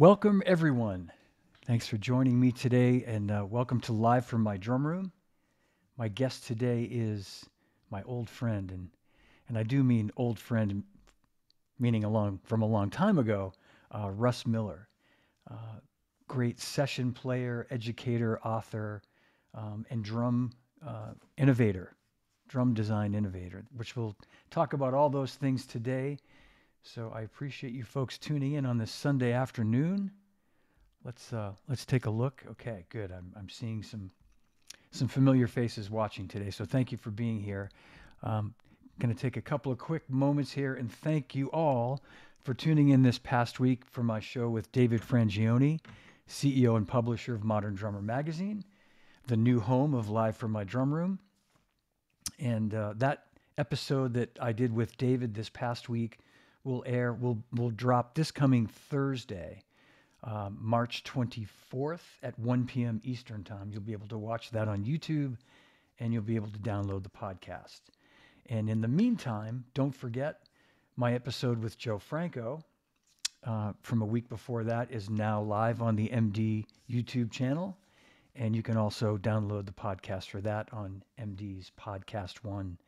Welcome, everyone. Thanks for joining me today, and uh, welcome to Live from My Drum Room. My guest today is my old friend, and, and I do mean old friend, meaning a long, from a long time ago, uh, Russ Miller. Uh, great session player, educator, author, um, and drum uh, innovator, drum design innovator, which we'll talk about all those things today. So I appreciate you folks tuning in on this Sunday afternoon. Let's uh, let's take a look. Okay, good. I'm I'm seeing some some familiar faces watching today. So thank you for being here. Um, going to take a couple of quick moments here and thank you all for tuning in this past week for my show with David Frangioni, CEO and publisher of Modern Drummer Magazine, the new home of Live from My Drum Room. And uh, that episode that I did with David this past week will air will will drop this coming Thursday, um, March 24th at 1 p.m. Eastern time. You'll be able to watch that on YouTube, and you'll be able to download the podcast. And in the meantime, don't forget my episode with Joe Franco uh, from a week before that is now live on the MD YouTube channel. And you can also download the podcast for that on MD's Podcast One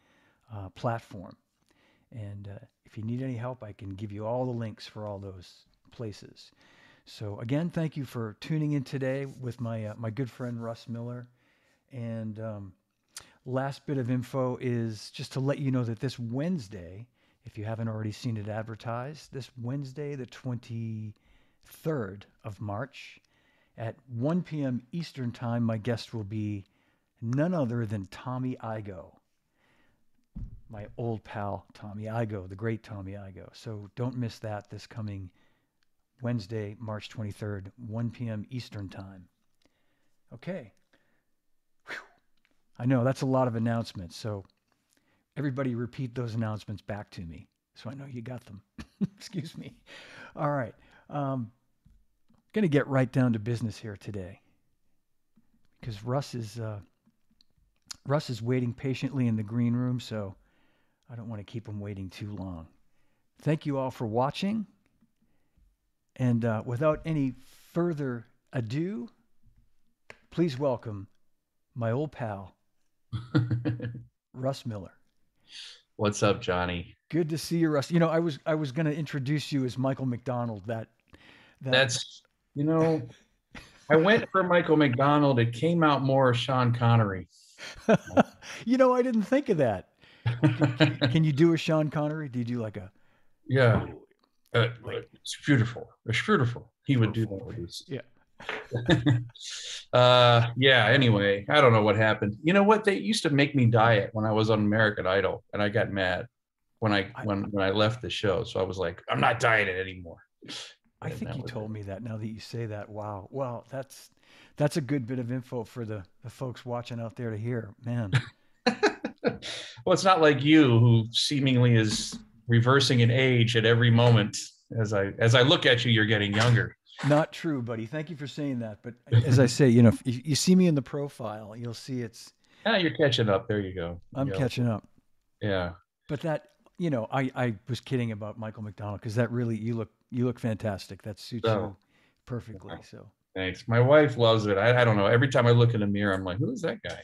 uh, platform. And uh, if you need any help, I can give you all the links for all those places. So again, thank you for tuning in today with my uh, my good friend Russ Miller. And um, last bit of info is just to let you know that this Wednesday, if you haven't already seen it advertised, this Wednesday, the 23rd of March, at 1 p.m. Eastern Time, my guest will be none other than Tommy Igoe my old pal Tommy Igoe, the great Tommy Igoe. So don't miss that this coming Wednesday, March 23rd, 1 p.m. Eastern Time. Okay. Whew. I know that's a lot of announcements. So everybody repeat those announcements back to me so I know you got them. Excuse me. All right. Um, going to get right down to business here today because Russ is uh, Russ is waiting patiently in the green room. So I don't want to keep them waiting too long. Thank you all for watching. And uh, without any further ado, please welcome my old pal, Russ Miller. What's up, Johnny? Good to see you, Russ. You know, I was I was going to introduce you as Michael McDonald. That, that... that's you know, I went for Michael McDonald. It came out more Sean Connery. you know, I didn't think of that can, can, you do a Sean Connery? Do you do like a? Yeah, uh, it's beautiful. It's beautiful. He would do that with his. Yeah. uh, yeah. Anyway, I don't know what happened. You know what? They used to make me diet when I was on American Idol, and I got mad when I when when I left the show. So I was like, I'm not dieting anymore. I and think you told it. me that. Now that you say that, wow, well, that's that's a good bit of info for the the folks watching out there to hear, man. Well, it's not like you who seemingly is reversing in age at every moment. As I as I look at you, you're getting younger. Not true, buddy. Thank you for saying that. But as I say, you know, if you see me in the profile, you'll see it's. Yeah, you're catching up. There you go. I'm you catching up. Yeah. But that, you know, I I was kidding about Michael McDonald because that really you look you look fantastic. That suits so, you perfectly. So. Thanks. My wife loves it. I, I don't know. Every time I look in the mirror, I'm like, who's that guy?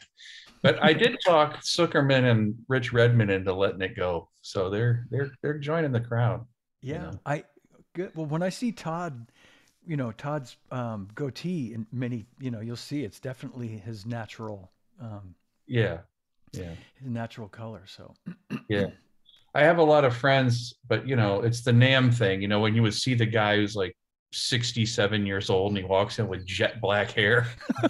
But I did Todd Sucherman and Rich Redmond into letting it go. So they're they're they're joining the crowd. Yeah. You know? I good. Well, when I see Todd, you know, Todd's um, goatee and many, you know, you'll see it's definitely his natural um, yeah. Yeah. His natural color. So yeah. I have a lot of friends, but you know, it's the NAMM thing. You know, when you would see the guy who's like 67 years old and he walks in with jet black hair.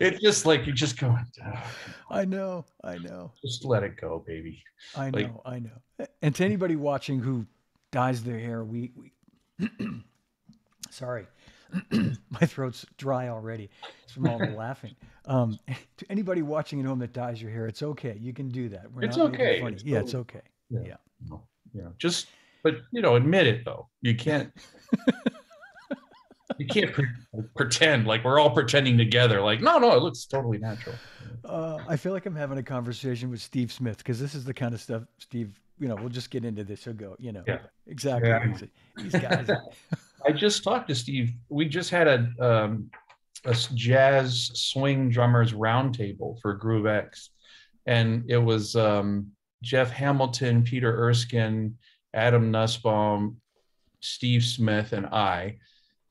it's just like you're just going. Oh, I know, I know. Just let it go, baby. I know, like, I know. And to anybody watching who dyes their hair, we, we sorry, my throat's dry already. It's from all the laughing. Um, to anybody watching at home that dyes your hair, it's okay. You can do that. We're it's okay. It's yeah, it's okay. Yeah. Yeah. yeah. Just but you know, admit it though. You can't. you can't pre- pretend like we're all pretending together. Like, no, no, it looks totally natural. Uh, I feel like I'm having a conversation with Steve Smith because this is the kind of stuff Steve. You know, we'll just get into this. He'll go. You know, yeah, exactly. Yeah. These guys. I just talked to Steve. We just had a um, a jazz swing drummers roundtable for Gruv-X, and it was um, Jeff Hamilton, Peter Erskine, Adam Nussbaum, Steve Smith, and I.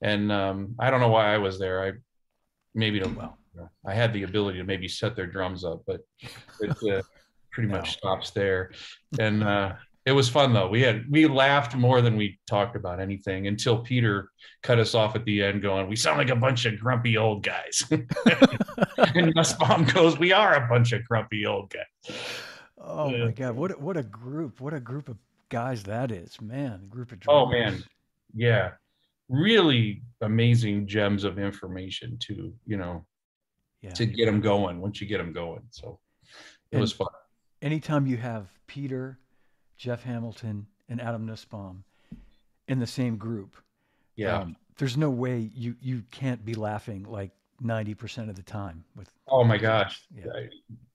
And um, I don't know why I was there. I maybe to, well, I had the ability to maybe set their drums up, but it uh, pretty no. much stops there. And uh, it was fun though. We had we laughed more than we talked about anything until Peter cut us off at the end, going, "We sound like a bunch of grumpy old guys." and Nussbaum goes, "We are a bunch of grumpy old guys." Oh my god, what what a group! What a group of guys that is, man. Group of drummers. Oh man, yeah, really amazing gems of information to you know yeah. to get them going once you get them going. So it and was fun. Anytime you have Peter Jeff Hamilton, and Adam Nussbaum in the same group. Yeah. Um, there's no way you you can't be laughing like 90% of the time with Oh my gosh. Yeah.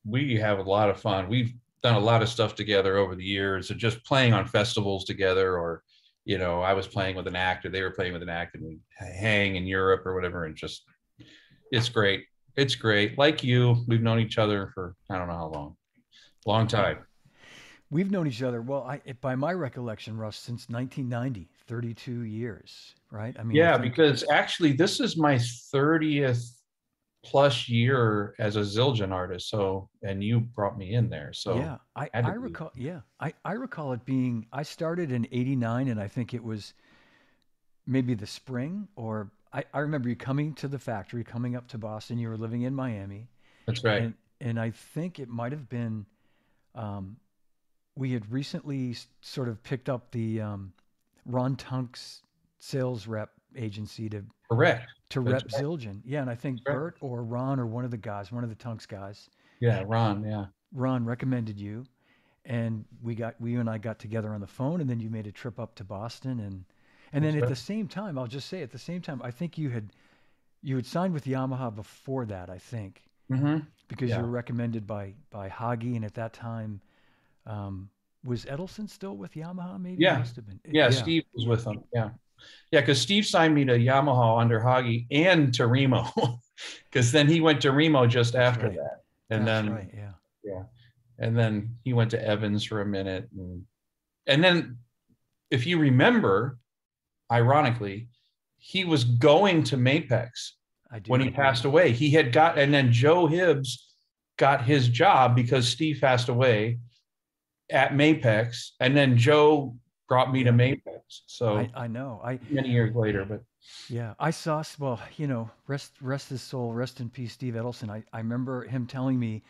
We have a lot of fun. We've done a lot of stuff together over the years and just playing on festivals together or you know, I was playing with an actor, they were playing with an actor, and we hang in Europe or whatever and just it's great. It's great. Like you, we've known each other for I don't know how long. Long time. We've known each other, well, I, by my recollection, Russ, since 1990, 32 years, right? I mean, yeah, I think... because actually, this is my 30th plus year as a Zildjian artist. So, and you brought me in there. So, yeah, I, I recall, yeah, I, I recall it being, I started in 89, and I think it was maybe the spring, or I, I remember you coming to the factory, coming up to Boston. You were living in Miami. That's right. And, and I think it might have been, um, we had recently sort of picked up the um, Ron Tunk's sales rep agency to correct to That's rep right. Zildjian. Yeah, and I think That's Bert or Ron or one of the guys, one of the Tunks guys. Yeah, Ron. Yeah. Ron recommended you, and we got we and I got together on the phone, and then you made a trip up to Boston, and and then at the same time, I'll just say at the same time, I think you had you had signed with Yamaha before that, I think, mm-hmm. because yeah. you were recommended by by Hagi, and at that time um, was Edelson still with Yamaha? Maybe yeah, must have been. Yeah, yeah. Steve was with them. Yeah, yeah, because Steve signed me to Yamaha under Hagi and to Remo, because then he went to Remo just after right. that, and That's then right, yeah, yeah, and then he went to Evans for a minute, and and then if you remember, ironically, he was going to Mapex when he passed away. He had got, and then Joe Hibbs got his job because Steve passed away at Mapex, and then Joe brought me to Mapex. So I, I know I many years later, but yeah, I saw. Well, you know, rest rest his soul, rest in peace, Steve Edelson. I I remember him telling me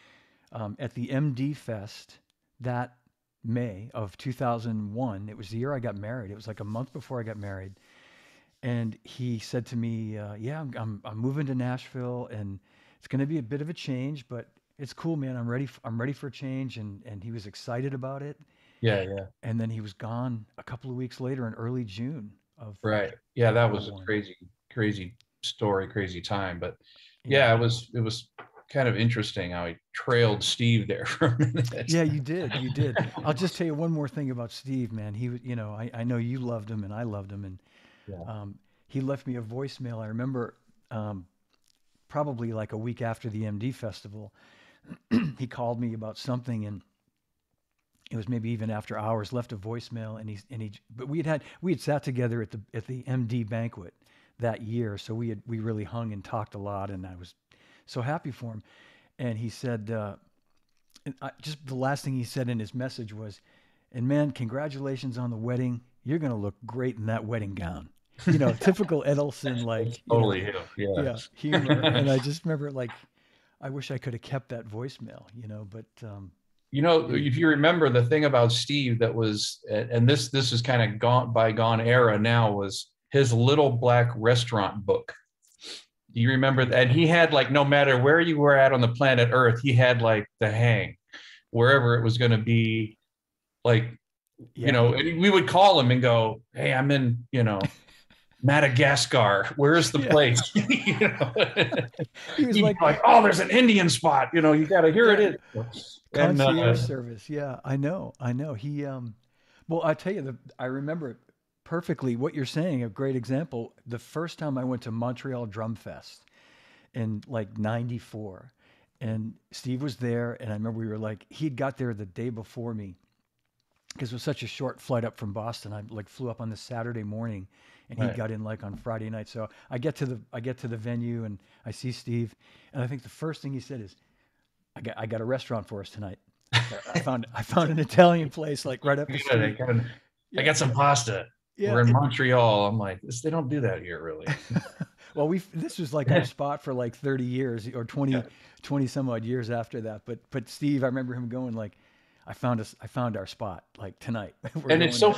um, at the MD Fest that May of 2001. It was the year I got married. It was like a month before I got married, and he said to me, uh, "Yeah, I'm, I'm I'm moving to Nashville, and it's going to be a bit of a change, but it's cool, man. I'm ready. I'm ready for a change." And and he was excited about it. Yeah, yeah. And then he was gone a couple of weeks later in early June of right. Yeah, that was a crazy, crazy story, crazy time. But yeah, it was it was kind of interesting how he trailed Steve there for a minute. Yeah, you did. You did. I'll just tell you one more thing about Steve, man. He was, you know, I, I know you loved him and I loved him. And yeah. um, he left me a voicemail. I remember um, probably like a week after the MD festival, he called me about something and it was maybe even after hours left a voicemail and he and he but we had had we had sat together at the at the MD banquet that year so we had we really hung and talked a lot and I was so happy for him. And he said uh, I, just the last thing he said in his message was and man congratulations on the wedding. You're going to look great in that wedding gown. You know typical Edelson like totally know, yeah. yeah humor. And I just remember like I wish I could have kept that voicemail you know but um you know, if you remember the thing about Steve that was, and this this is kind of gone bygone era now, was his little black restaurant book. Do you remember that? And he had like no matter where you were at on the planet Earth, he had like the hang, wherever it was going to be, like yeah. you know, we would call him and go, "Hey, I'm in," you know. Madagascar. Where's the yeah. place? you know? he was like, like, oh, there's an Indian spot. You know, you got to hear yeah. it is. Concierge uh, service. Yeah, I know. I know. He, um, well, I tell you, the I remember perfectly what you're saying. A great example. The first time I went to Montreal Drum Fest in like '94, and Steve was there, and I remember we were like, he'd got there the day before me because it was such a short flight up from Boston. I like flew up on the Saturday morning, and he Right. got in like on Friday night. So I get to the I get to the venue, and I see Steve, and I think the first thing he said is, "I got I got a restaurant for us tonight." I found I found an Italian place like right up the street. got- I got some pasta. Yeah. We're in Montreal. I'm like, this, they don't do that here, really. Well, we this was like our spot for like 30 years or 20, Yeah. 20 some odd years after that. But but Steve, I remember him going like, I found us, I found our spot like tonight. And it's so,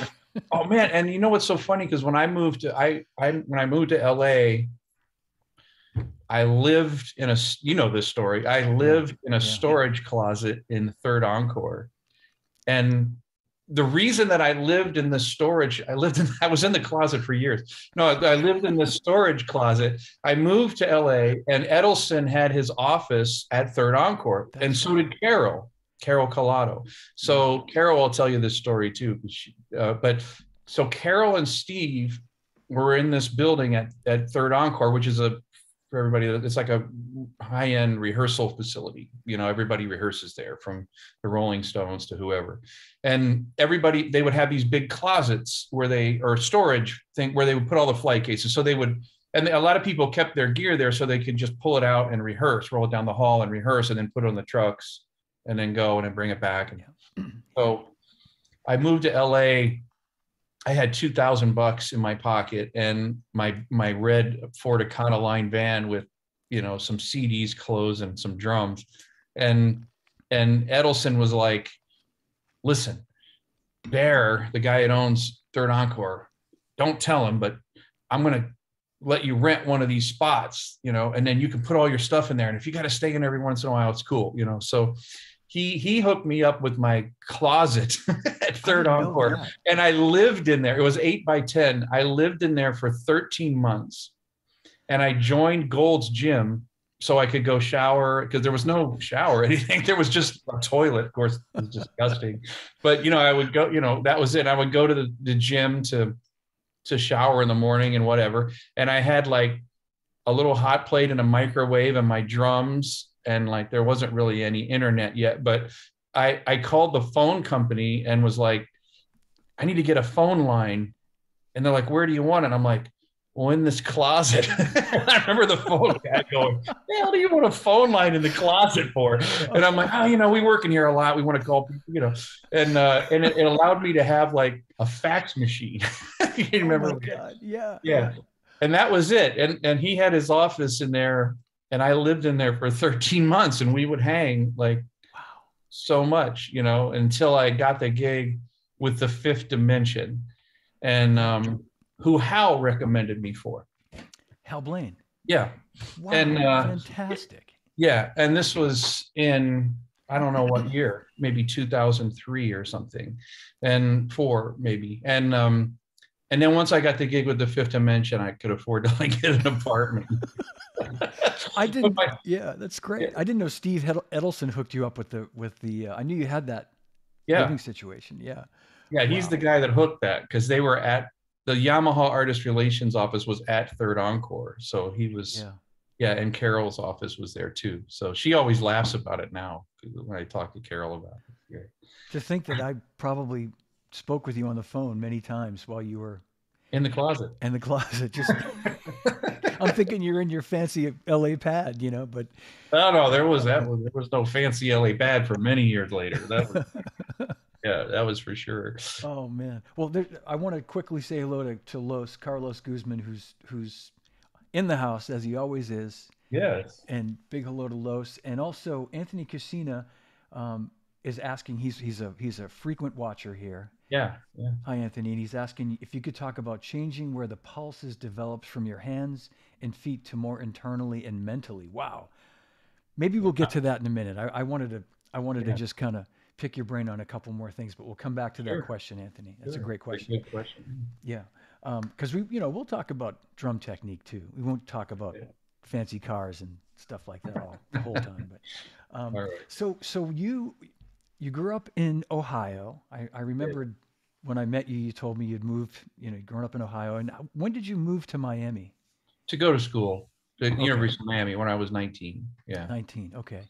oh man, and you know what's so funny? Because when I moved to, I, I, when I moved to LA, I lived in a, you know this story. I lived in a Yeah. storage closet in Third Encore, and the reason that I lived in the storage, I lived in, I was in the closet for years. No, I I lived in the storage closet. I moved to LA, and Edelson had his office at Third Encore, and That's so did Carol, Carol Collado. So Carol will tell you this story too. she- uh, but so Carol and Steve were in this building at, at Third Encore, which is a for everybody, it's like a high-end rehearsal facility. You know, everybody rehearses there from the Rolling Stones to whoever. And everybody, they would have these big closets where they or storage thing where they would put all the flight cases. So they would and a lot of people kept their gear there so they could just pull it out and rehearse, roll it down the hall and rehearse, and then put it on the trucks and then go and then bring it back. And so I moved to LA. I had two thousand bucks in my pocket and my my red Ford Econoline van with you know some CDs, clothes, and some drums. And and Edelson was like, "Listen, Bear, the guy that owns Third Encore, don't tell him, but I'm gonna let you rent one of these spots, you know, and then you can put all your stuff in there. And if you got to stay in every once in a while, it's cool, you know. So he he hooked me up with my closet at Third Encore, that. and I lived in there. It was eight by ten. I lived in there for 13 months, and I joined Gold's Gym so I could go shower because there was no shower or anything. There was just a toilet. Of course, it was disgusting. But you know, I would go. You know, that was it. I would go to the, the gym to to shower in the morning and whatever. And I had like a little hot plate and a microwave and my drums. And like there wasn't really any internet yet, but I I called the phone company and was like, I need to get a phone line. And they're like, where do you want it? I'm like, well, in this closet. I remember the phone guy going, the hell do you want a phone line in the closet for? And I'm like, oh, you know, we work in here a lot. We want to call people, you know. And uh, and it, it allowed me to have like a fax machine. you Oh remember? my God. Yeah. Yeah. And that was it. And and he had his office in there, and I lived in there for 13 months, and we would hang like Wow. so much, you know, until I got the gig with the Fifth Dimension, and um, who Hal recommended me for. Hal Blaine. Yeah, Wow. And, uh, fantastic. yeah, and this was in I don't know what year, maybe 2003 or something, and four maybe, and um, and then once I got the gig with the Fifth Dimension, I could afford to like get an apartment. I didn't. my- yeah, that's great. I didn't know Steve Edelson hooked you up with the with the. Uh, I knew you had that Yeah, living situation. Yeah. yeah, he's Wow. the guy that hooked that because they were at the Yamaha Artist Relations office was at Third Encore, so he was Yeah. yeah, and Carol's office was there too. So she always laughs about it now when I talk to Carol about it. To think that I probably spoke with you on the phone many times while you were In the closet. in the closet. Just I'm thinking you're in your fancy LA pad, you know, but Oh no, there was that was there was no fancy LA pad for many years later. That was yeah, that was for sure. oh man. Well, there, I want to quickly say hello to, to Los Carlos Guzman, who's who's in the house as he always is, Yes. and big hello to Los, and also Anthony Casina um, is asking. He's he's a he's a frequent watcher here. Yeah. Yeah. Hi, Anthony. And he's asking if you could talk about changing where the pulse is developed from your hands and feet to more internally and mentally. Wow. Maybe we'll get to that in a minute. I, I wanted to I wanted Yeah. to just kind of pick your brain on a couple more things, but we'll come back to that question, Anthony. That's a great question. Question. Yeah. Because we, you know, we'll talk about drum technique too. We won't talk about Yeah. fancy cars and stuff like that all the whole time. But um, right. so, so you you grew up in Ohio. I, I remembered when I met you, you told me you'd moved, you know, grown up in Ohio. And when did you move to Miami? To go to school, to okay. University of Miami, when I was 19. Yeah. 19. Okay.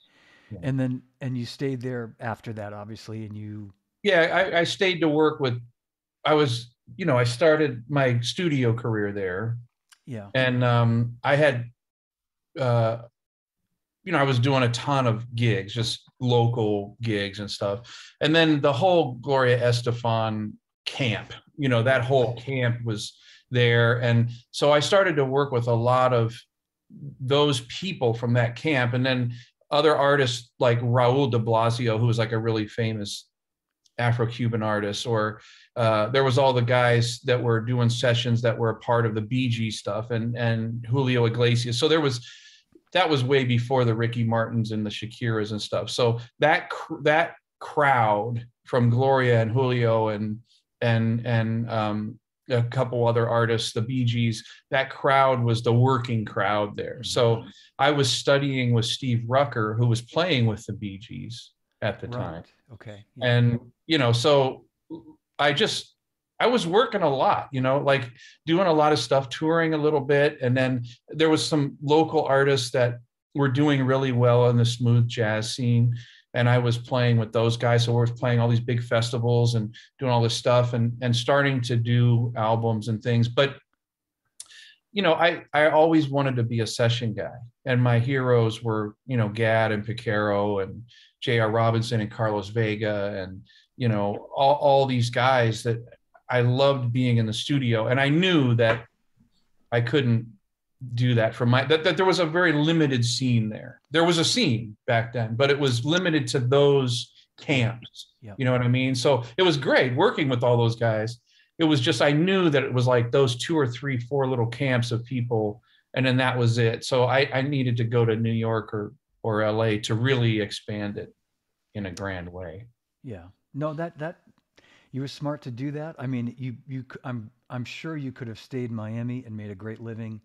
Yeah. And then, and you stayed there after that, obviously, and you. Yeah, I, I stayed to work with. I was, you know, I started my studio career there. Yeah. And um, I had, uh, you know, I was doing a ton of gigs, just local gigs and stuff. And then the whole Gloria Estefan camp, you know, that whole camp was there. And so I started to work with a lot of those people from that camp. And then other artists like Raul di Blasio, who was like a really famous Afro-Cuban artist, or uh, there was all the guys that were doing sessions that were a part of the BG stuff and and Julio Iglesias. So there was that was way before the Ricky Martins and the Shakiras and stuff. So that that crowd from Gloria and Julio and and and um, a couple other artists, the Bee Gees, that crowd was the working crowd there. So mm-hmm. I was studying with Steve Rucker, who was playing with the Bee Gees at the right. time. Okay. Yeah. And you know, so I just I was working a lot, you know, like doing a lot of stuff, touring a little bit. And then there was some local artists that were doing really well in the smooth jazz scene. And I was playing with those guys. So we were playing all these big festivals and doing all this stuff and, and starting to do albums and things. But, you know, I, I always wanted to be a session guy. And my heroes were, you know, Gadd and Porcaro and J.R. Robinson and Carlos Vega and, you know, all, all these guys that I loved being in the studio, and I knew that I couldn't do that for my that, that there was a very limited scene there. There was a scene back then, but it was limited to those camps. Yep. You know what I mean? So it was great working with all those guys. It was just I knew that it was like those two or three, four little camps of people, and then that was it. So I, I needed to go to New York or or LA to really expand it in a grand way. Yeah. No, that that you were smart to do that. I mean, you you I'm I'm sure you could have stayed in Miami and made a great living,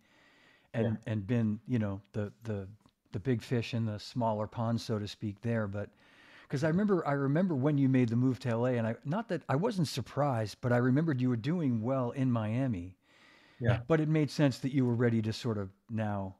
and yeah. and been you know the the the big fish in the smaller pond, so to speak, there. But because I remember I remember when you made the move to LA, and I not that I wasn't surprised, but I remembered you were doing well in Miami. Yeah. But it made sense that you were ready to sort of now.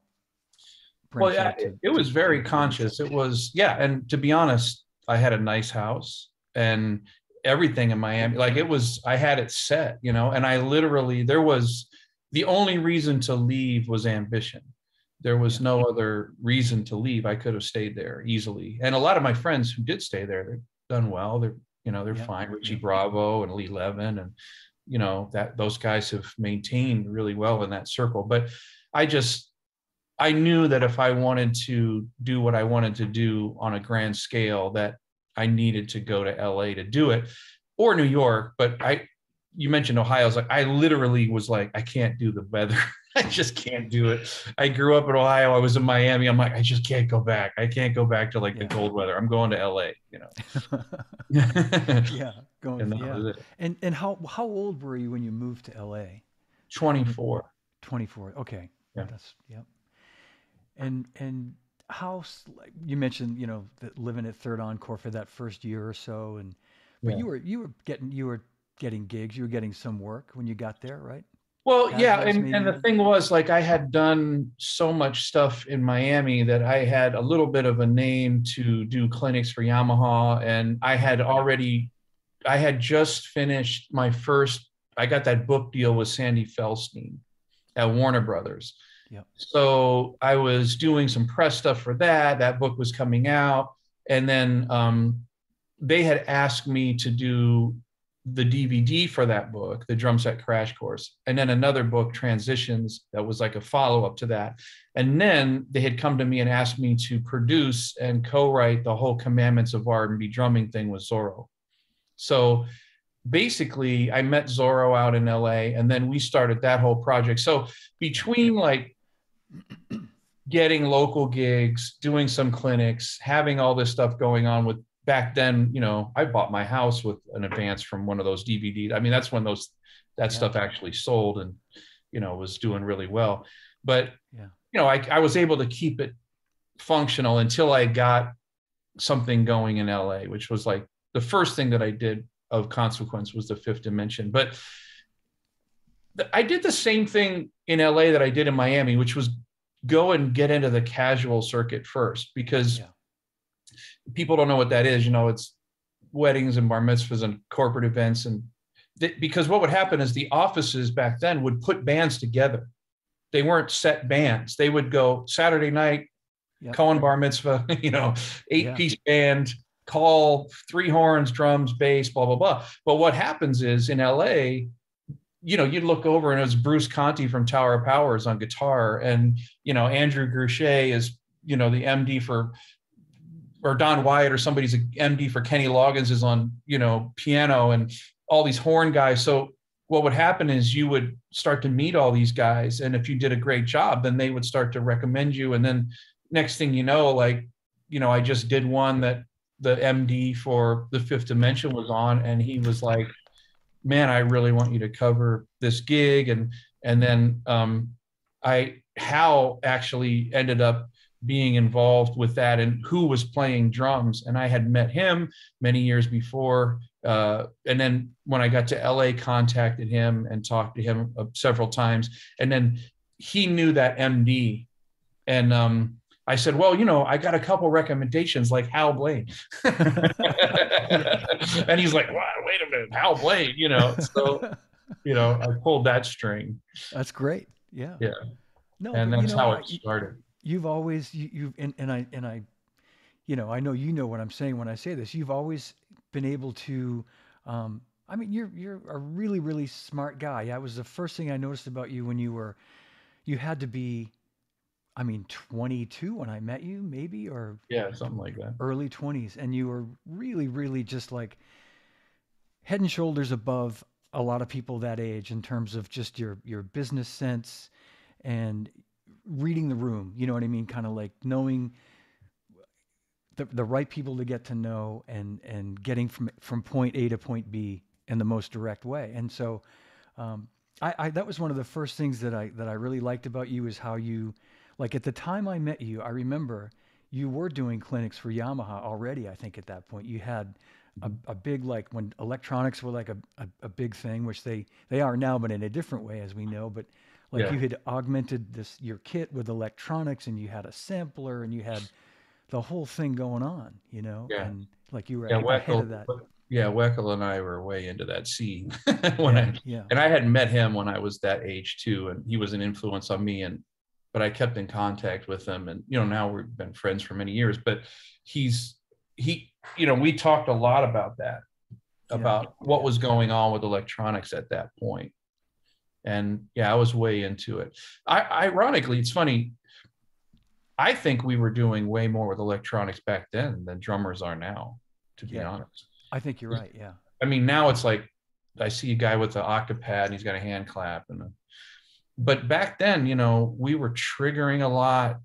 Well, yeah, to, it, was very conscious. It was yeah, and to be honest, I had a nice house and everything in Miami. Like it was, I had it set, you know, and I literally, there was the only reason to leave was ambition. There was no other reason to leave. I could have stayed there easily. And a lot of my friends who did stay there, they've done well. They're, you know, they're yeah. fine. Richie Bravo and Lee Levin and, you know, that those guys have maintained really well in that circle. But I just, I knew that if I wanted to do what I wanted to do on a grand scale, that I needed to go to LA to do it or New York. But I, you mentioned Ohio. I was like, I literally was like, I can't do the weather. I just can't do it. I grew up in Ohio. I was in Miami. I'm like, I just can't go back. I can't go back to like yeah. the cold weather. I'm going to LA, you know. yeah. Going and yeah. And and how how old were you when you moved to LA? 24. 24. Okay. Yeah. That's yep. And and how you mentioned you know living at Third Encore for that first year or so, and but yeah. you were you were getting you were getting gigs, you were getting some work when you got there, right? Well, yeah, and, and the thing was like I had done so much stuff in Miami that I had a little bit of a name to do clinics for Yamaha, and I had already, I had just finished my first. I got that book deal with Sandy Feldstein at Warner Brothers Yep. So I was doing some press stuff for that. That book was coming out. And then um, they had asked me to do the DVD for that book, the drum set crash course, and then another book, Transitions, that was like a follow up to that. And then they had come to me and asked me to produce and co-write the whole Commandments of R&B drumming thing with Zoro. So basically, I met Zoro out in LA, and then we started that whole project. So between like getting local gigs, doing some clinics, having all this stuff going on with back then, you know, I bought my house with an advance from one of those DVDs. I mean, that's when those that yeah. stuff actually sold and you know was doing really well. But yeah. you know, I, I was able to keep it functional until I got something going in LA, which was like the first thing that I did of consequence was the fifth dimension. But I did the same thing in LA that I did in Miami, which was go and get into the casual circuit first because yeah. people don't know what that is. You know, it's weddings and bar mitzvahs and corporate events. And th- because what would happen is the offices back then would put bands together. They weren't set bands. They would go Saturday night, yep. Cohen bar mitzvah, you know, eight yeah. piece band, call three horns, drums, bass, blah, blah, blah. But what happens is in LA, you know, you'd look over and it was Bruce Conte from Tower of Powers on guitar, and you know, Andrew Grouché is, you know, the MD for or Don Wyatt or somebody's MD for Kenny Loggins is on, you know, piano and all these horn guys. So what would happen is you would start to meet all these guys. And if you did a great job, then they would start to recommend you. And then next thing you know, like, you know, I just did one that the MD for the fifth dimension was on and he was like, man, I really want you to cover this gig. And and then um, I Hal actually ended up being involved with that and who was playing drums. And I had met him many years before. Uh, and then when I got to LA, contacted him and talked to him uh, several times. And then he knew that MD. And um, I said, well, you know, I got a couple recommendations like Hal Blaine. and he's like, wait a minute, Hal Blaine, you know. So, you know, I pulled that string. That's great. Yeah. Yeah. No, and that's you know, how it started. You've always you, you've and, and I and I, you know, I know you know what I'm saying when I say this. You've always been able to um, I mean, you're you're a really really smart guy. That was the first thing I noticed about you when you were, you had to be I mean, 22 when I met you, maybe, or yeah, something like that. Early 20s, and you were really, really just like head and shoulders above a lot of people that age in terms of just your your business sense and reading the room. You know what I mean? Kind of like knowing the the right people to get to know and and getting from from point A to point B in the most direct way. And so, um, I, I that was one of the first things that I that I really liked about you is how you like at the time I met you, I remember you were doing clinics for Yamaha already. I think at that point you had a, a big like when electronics were like a, a, a, big thing, which they they are now, but in a different way as we know. But like yeah. you had augmented this your kit with electronics, and you had a sampler, and you had the whole thing going on, you know. Yeah. And like you were yeah, ahead of that. Yeah, Weckl and I were way into that scene when yeah, I yeah. and I had met him when I was that age too, and he was an influence on me. And but I kept in contact with him, and you know now we've been friends for many years. But he's he, you know, we talked a lot about that, about yeah. what was going on with electronics at that point, and yeah, I was way into it. I ironically, it's funny. I think we were doing way more with electronics back then than drummers are now, to be yeah. honest. I think you're right. Yeah. I mean, now it's like I see a guy with an octopad and he's got a hand clap and a but back then, you know, we were triggering a lot.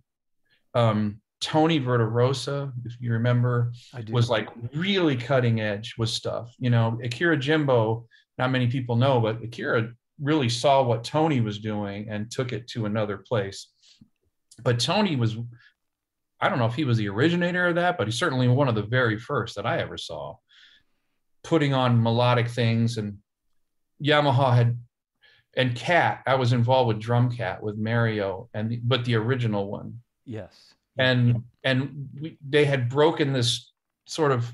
Um, Tony Verderosa, if you remember, I was like really cutting edge with stuff. You know, Akira Jimbo, not many people know, but Akira really saw what Tony was doing and took it to another place. But Tony was, I don't know if he was the originator of that, but he's certainly one of the very first that I ever saw putting on melodic things. And Yamaha had and Cat, I was involved with Drumcat with Mario, and but the original one. Yes. And and we, they had broken this sort of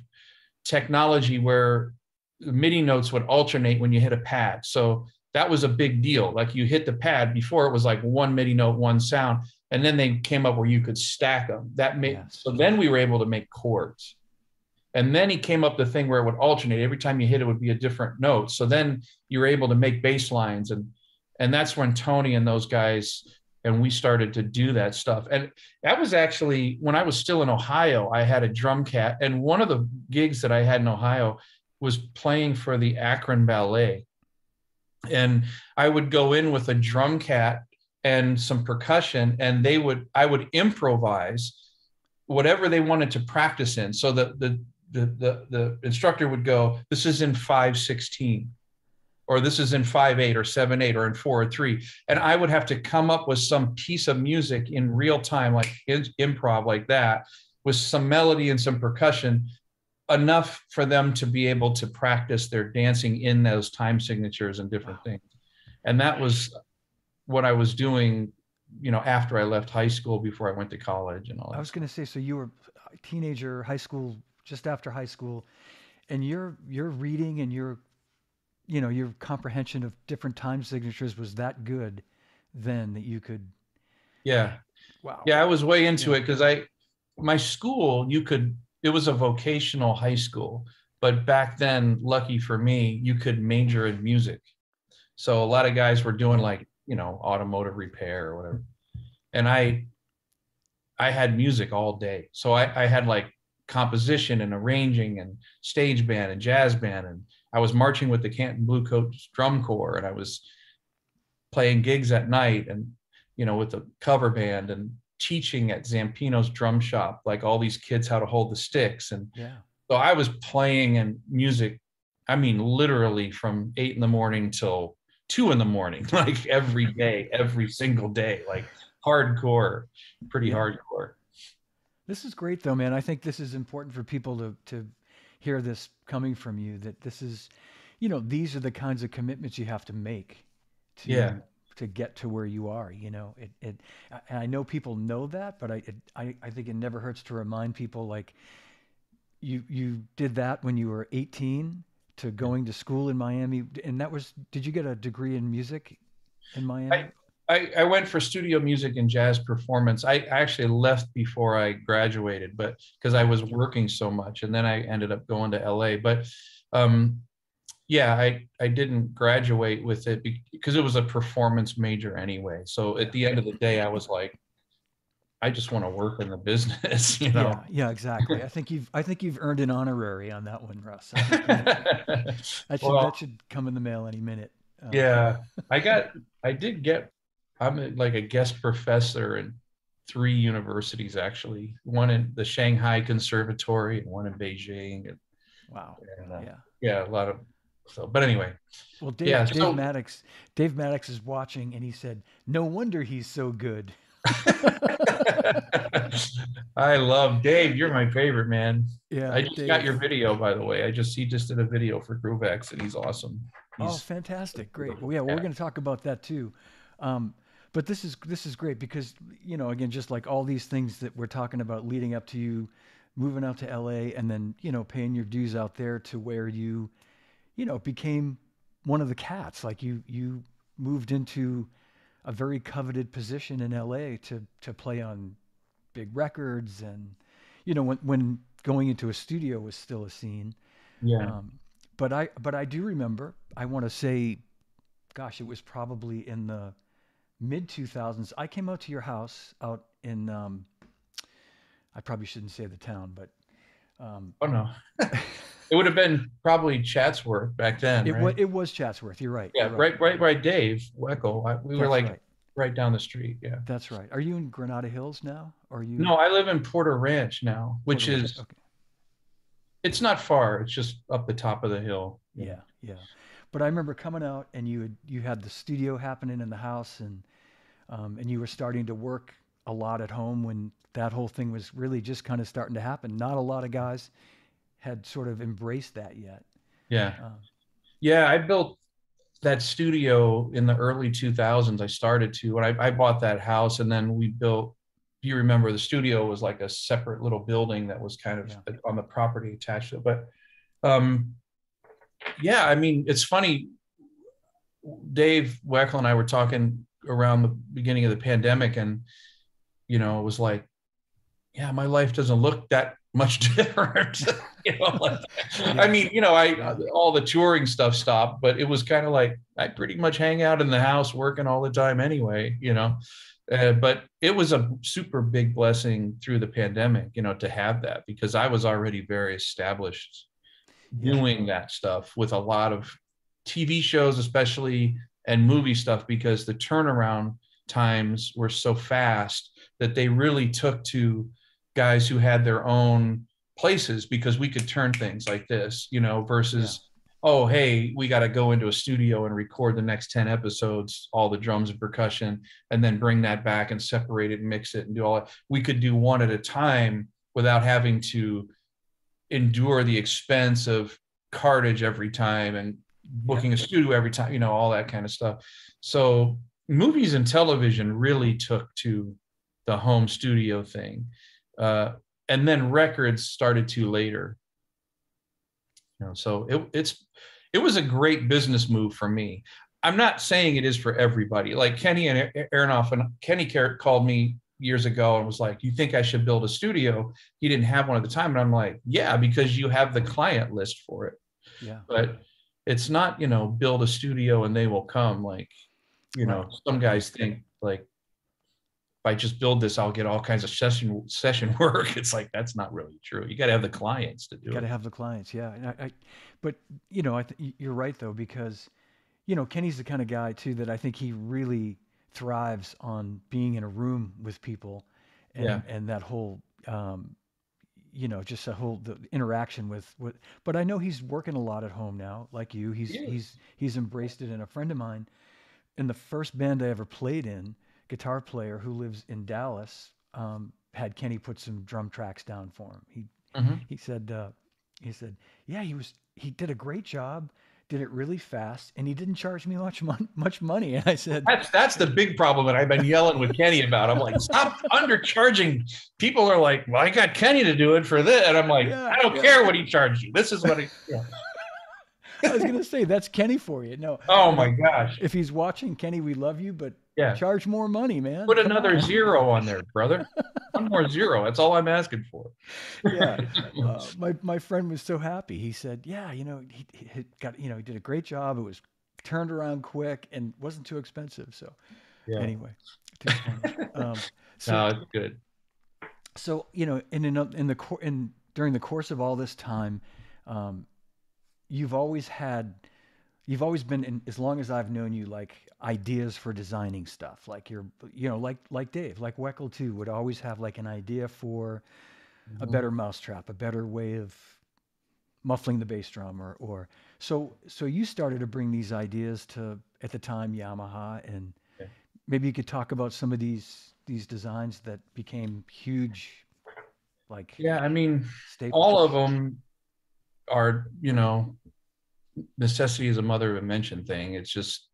technology where the MIDI notes would alternate when you hit a pad. So that was a big deal. Like you hit the pad before it was like one MIDI note, one sound, and then they came up where you could stack them. That made yes. so then we were able to make chords. And then he came up the thing where it would alternate. Every time you hit it would be a different note. So then you were able to make bass lines and and that's when Tony and those guys and we started to do that stuff. And that was actually when I was still in Ohio, I had a DrumCat. And one of the gigs that I had in Ohio was playing for the Akron Ballet. And I would go in with a DrumCat and some percussion, and they would I would improvise whatever they wanted to practice in. So that the the the, the instructor would go, "This is in five sixteen, or this is in five eight or seven eight or in four or three," and I would have to come up with some piece of music in real time, like improv, like that, with some melody and some percussion enough for them to be able to practice their dancing in those time signatures and different Wow. things. And that was what I was doing, you know, after I left high school before I went to college and all that. I was going to say, so you were a teenager, high school, just after high school, and your your reading and your, you know, your comprehension of different time signatures was that good, then that you could. yeah. Wow. Yeah, I was way into Yeah. it because I, my school, you could, it was a vocational high school, but back then, lucky for me, you could major in music. So a lot of guys were doing like, you know, automotive repair or whatever. And I, I had music all day. So I, I had like composition and arranging and stage band and jazz band. And I was marching with the Canton Blue Coats drum corps and I was playing gigs at night and you know, with the cover band and teaching at Zampino's drum shop, like all these kids how to hold the sticks. And Yeah. so I was playing and music, I mean, literally from eight in the morning till two in the morning, like every day, every single day, like hardcore, pretty Yeah. hardcore. This is great though, man. I think this is important for people to to hear this coming from you that this is, you know, these are the kinds of commitments you have to make to Yeah. to get to where you are, you know. It it and I know people know that, but I it, I I think it never hurts to remind people like you you did that when you were 18 to going to school in Miami and that was did you get a degree in music in Miami? I, I went for studio music and jazz performance. I actually left before I graduated, but because I was working so much, and then I ended up going to LA. But um, yeah, I I didn't graduate with it because it was a performance major anyway. So at the end of the day, I was like, I just want to work in the business, you know. Yeah, yeah, exactly. I think you've I think you've earned an honorary on that one, Russ. That, should Well, that should come in the mail any minute. Uh, yeah, I got I did get I'm a- like a guest professor in three universities actually. One in the Shanghai Conservatory and one in Beijing. And, Wow. and, uh, Yeah. yeah, a lot of so. But anyway, Well, Dave, Yeah, Dave so- Maddox, Dave Maddox is watching, and he said, "No wonder he's so good." I love Dave. You're my favorite man. Yeah. I just Dave. got your video by the way. I just he just did a video for Gruv-X and he's awesome. Oh, He's, fantastic! Great. Well, yeah, well, we're going to talk about that too. Um, but this is this is great because you know, again, just like all these things that we're talking about leading up to you moving out to LA and then you know paying your dues out there to where you, you know, became one of the cats. Like you you moved into a very coveted position in LA to to play on big records and you know when when going into a studio was still a scene. yeah. Um, but I but I do remember. I want to say, gosh, it was probably in the mid 2000s. I came out to your house out in. Um, I probably shouldn't say the town, but um, Oh no. it would have been probably Chatsworth back then. it right? was it was Chatsworth. You're right. Yeah, you're right, right, right. Dave Weckl. We were like right. right down the street. Yeah. That's right. Are you in Granada Hills now? Or are you? No, I live in Porter Ranch now, which Porter- is okay. it's not far. It's just up the top of the hill. Yeah, yeah. But I remember coming out and you had you had the studio happening in the house and um, and you were starting to work a lot at home when that whole thing was really just kind of starting to happen. Not a lot of guys had sort of embraced that yet. Yeah. Um, Yeah, I built that studio in the early 2000s. I started to, and I, I bought that house, and then we built. You remember, the studio was like a separate little building that was kind of Yeah. on the property attached to it. But, um, yeah, I mean, it's funny. Dave Weckl and I were talking around the beginning of the pandemic, and you know, it was like, yeah, my life doesn't look that much different. you know, like, I mean, you know, I all the touring stuff stopped, but it was kind of like I pretty much hang out in the house working all the time anyway, you know. Uh, but it was a super big blessing through the pandemic, you know, to have that because I was already very established Yeah. Doing that stuff with a lot of TV shows, especially and movie stuff, because the turnaround times were so fast that they really took to guys who had their own places because we could turn things like this, you know, versus, oh, hey, we got to go into a studio and record the next 10 episodes, all the drums and percussion, and then bring that back and separate it and mix it and do all that. We could do one at a time without having to endure the expense of cartage every time and booking a studio every time, you know, all that kind of stuff. So movies and television really took to the home studio thing. Uh, and then records started to later. You know, so it, it's it was a great business move for me. I'm not saying it is for everybody. Like Kenny and Aronoff and Kenny called me years ago and was like, "You think I should build a studio?" He didn't have one at the time, and I'm like, "Yeah, because you have the client list for it." Yeah. But it's not, you know, build a studio and they will come. Like, you know, some guys think like if I just build this, I'll get all kinds of session session work. It's like that's not really true. You got to have the clients to do you got to have the clients, yeah. And I, I but you know, I th- you're right though because you know Kenny's the kind of guy too that I think he really thrives on being in a room with people, and Yeah. and that whole um, you know just a whole the interaction with with. But I know he's working a lot at home now, like you. He's He he's he's embraced it. And a friend of mine, in the first band I ever played in, guitar player who lives in Dallas, um, had Kenny put some drum tracks down for him. He Mhm. he said uh, he said yeah he was he did a great job did it really fast and he didn't charge me much mon- much money and i said That's that's the big problem that I've been yelling with Kenny about. I'm like, stop undercharging. People are like, well, I got Kenny to do it for this, and I'm like, Yeah, I don't yeah. care what he charged you. This is what he. yeah. i was going to say that's kenny for you no Oh my gosh. if he's watching kenny we love you but Yeah. charge more money man Put Come another on. zero on there, brother. One more zero. That's all I'm asking for. yeah uh, my, my friend was so happy he said yeah you know he, he got you know he did a great job it was turned around quick and wasn't too expensive so Yeah. anyway um, so no, it's good. so you know in in, in the in during the course of all this time um, you've always had you've always been in, as long as i've known you like ideas for designing stuff like you're you know like like dave like weckl too would always have like an idea for a Mhm. better mousetrap a better way of muffling the bass drum or or so so you started to bring these ideas to at the time yamaha and Yeah. maybe you could talk about some of these these designs that became huge like Yeah, I mean, all of them are, you know, necessity is a mother of invention thing. It's just,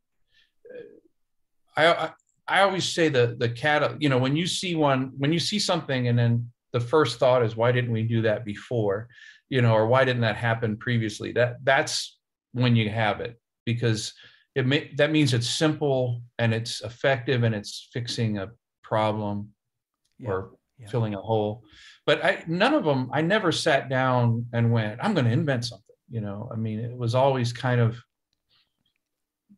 I, I, I always say the the cat, you know, when you see one, when you see something, and then the first thought is, why didn't we do that before, you know, or why didn't that happen previously? That that's when you have it because it may, that means it's simple and it's effective and it's fixing a problem yeah, or yeah. filling a hole. But I none of them, I never sat down and went, I'm going to invent something. You know, I mean, it was always kind of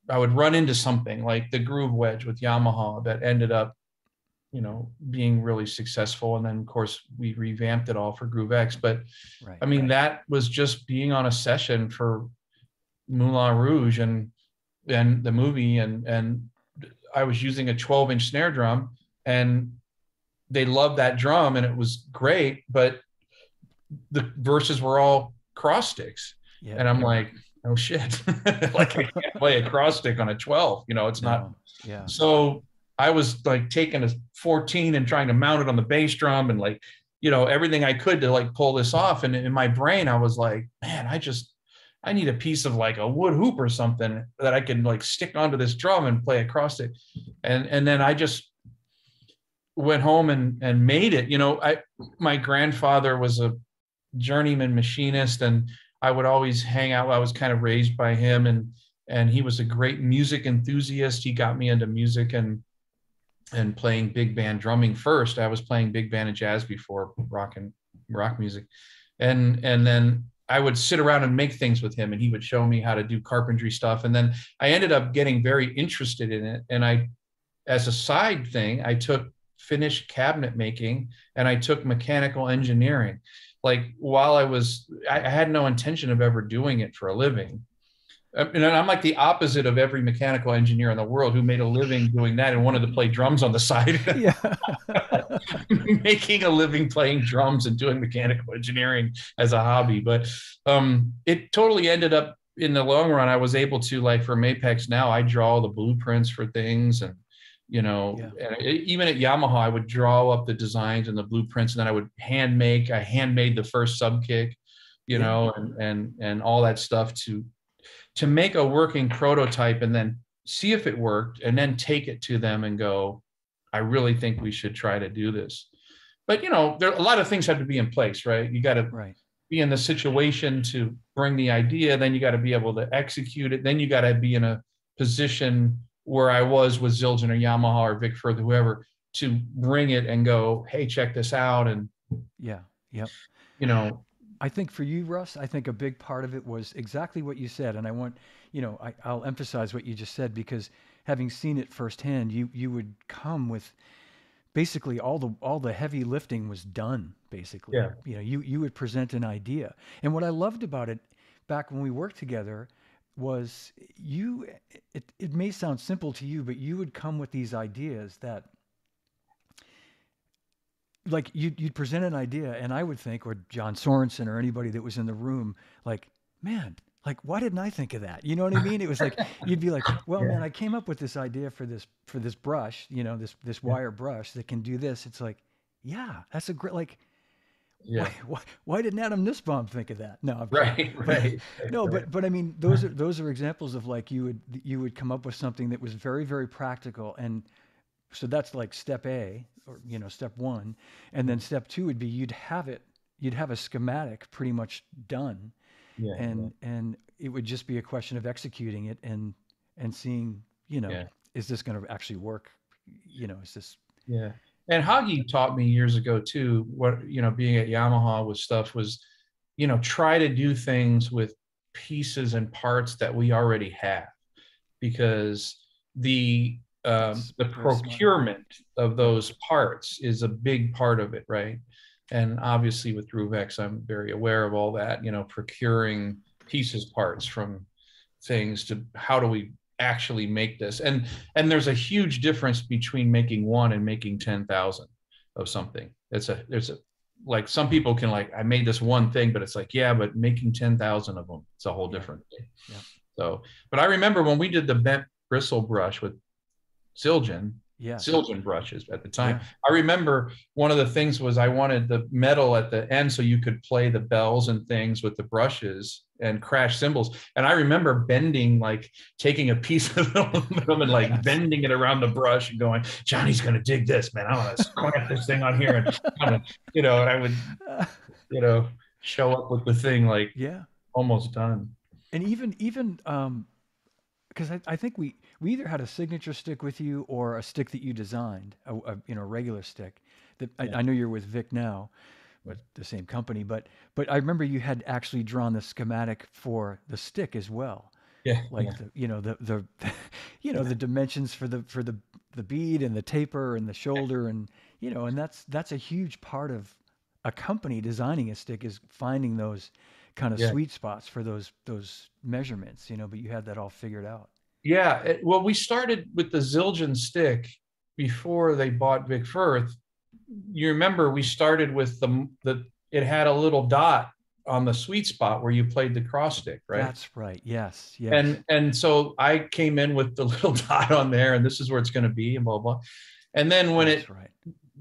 I would run into something like the groove wedge with Yamaha that ended up, you know, being really successful. And then of course we revamped it all for Gruv-X. But right I mean, that was just being on a session for Moulin Rouge and and the movie, and and I was using a 12 inch snare drum, and they loved that drum, and it was great. But the verses were all cross sticks, yeah and I'm like, oh shit, like I can't play a cross stick on a 12. You know, it's not yeah so I was like taking a 14 and trying to mount it on the bass drum and like, you know, everything I could to like pull this off. And in my brain, I was like, man, I just, I need a piece of like a wood hoop or something that I can like stick onto this drum and play across it. And and then I just went home and and made it. You know, I my grandfather was a journeyman machinist and I would always hang out. I was kind of raised by him and and he was a great music enthusiast. He got me into music and and playing big band drumming first. I was playing big band and jazz before rock and rock music. And and then I would sit around and make things with him and he would show me how to do carpentry stuff. And then I ended up getting very interested in it. And I as a side thing, I took finished cabinet making and I took mechanical engineering. Like while I was, I, I had no intention of ever doing it for a living. Uh, And I'm like the opposite of every mechanical engineer in the world who made a living doing that and wanted to play drums on the side, yeah making a living playing drums and doing mechanical engineering as a hobby. But um, it totally ended up in the long run. I was able to like for Mapex now, I draw the blueprints for things and you know, Yeah. and even at Yamaha, I would draw up the designs and the blueprints, and then I would hand make. I handmade the first sub kick. you Yeah. know, and and and all that stuff to to make a working prototype and then see if it worked and then take it to them and go, I really think we should try to do this. But you know, there a lot of things have to be in place, right? You got to Right. be in the situation to bring the idea, then you got to be able to execute it, then you got to be in a position where I was with Zildjian or Yamaha or Vic Firth, whoever, to bring it and go, hey, check this out, and Yeah. Yep. you know, I think for you, Russ, I think a big part of it was exactly what you said, and I want you know I, I'll emphasize what you just said because having seen it firsthand, you you would come with basically all the all the heavy lifting was done. Basically, Yeah. you know, you you would present an idea, and what I loved about it back when we worked together was you. It it may sound simple to you, but you would come with these ideas that like you'd, you'd present an idea and i would think or john sorensen or anybody that was in the room like man like why didn't i think of that you know what i mean it was like you'd be like well Yeah. man i came up with this idea for this for this brush you know this this wire brush that can do this it's like yeah that's a great like yeah, why, why, why didn't adam nussbaum think of that no I'm right, right. no right. but but i mean those are those are examples of like you would you would come up with something that was very very practical and so that's like step a or you know step one and then step two would be you'd have it you'd have a schematic pretty much done yeah, and and it would just be a question of executing it and and seeing you know Yeah. is this going to actually work you know is this Yeah. And Hagi taught me years ago too, what, you know, being at Yamaha with stuff was, you know, try to do things with pieces and parts that we already have because the, um, the procurement of those parts is a big part of it, right? And obviously with Gruv-X, I'm very aware of all that, you know, procuring pieces, parts from things to how do we actually make this? And and there's a huge difference between making one and making 10,000 of something. It's a there's a like some people can like I made this one thing, but it's like yeah, but making 10,000 of them, it's a whole different thing. Yeah. So, but I remember when we did the bent bristle brush with Zildjian, yeah Zildjian brushes at the time. Yeah. I remember one of the things was I wanted the metal at the end so you could play the bells and things with the brushes and crash cymbals. And I remember bending, like taking a piece of aluminum and like Yes. bending it around the brush and going, Johnny's gonna dig this, man. I want to clamp this thing on here and kinda, you know, and I would, you know, show up with the thing like yeah almost done. and even even um because I, I think we we either had a signature stick with you or a stick that you designed a, a you know regular stick that I, I know you're with Vic now with the same company but but I remember you had actually drawn the schematic for the stick as well Yeah. like yeah. the you know the the you know the dimensions for the for the the bead and the taper and the shoulder and you know and that's that's a huge part of a company designing a stick is finding those kind of Yeah. sweet spots for those those measurements you know but you had that all figured out Yeah, it, well, we started with the Zildjian stick before they bought Vic Firth. You remember we started with the the it had a little dot on the sweet spot where you played the cross stick, right? that's right yes yes And and so I came in with the little dot on there, and this is where it's going to be, and blah blah. And then when that's it right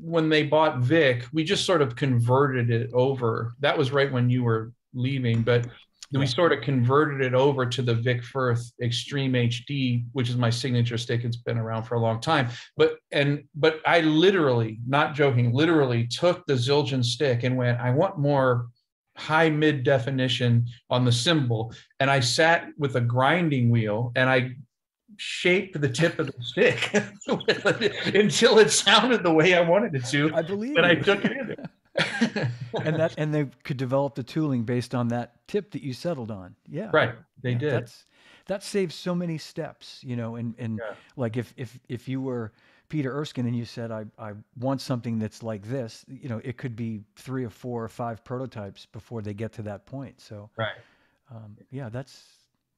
when they bought Vic, we just sort of converted it over. That was right when you were leaving, but we Yeah. sort of converted it over to the Vic Firth Extreme HD, which is my signature stick. It's been around for a long time. But and but I literally, not joking, literally took the Zildjian stick and went, I want more high mid definition on the cymbal. And I sat with a grinding wheel and I shaped the tip of the stick until it sounded the way I wanted it to. i believe And I took it in. And that and they could develop the tooling based on that tip that you settled on yeah right, they Yeah, did. That's that saves so many steps, you know. And and Yeah. like if if if you were Peter Erskine and you said I I want something that's like this, you know, it could be three or four or five prototypes before they get to that point. So right. um, yeah, that's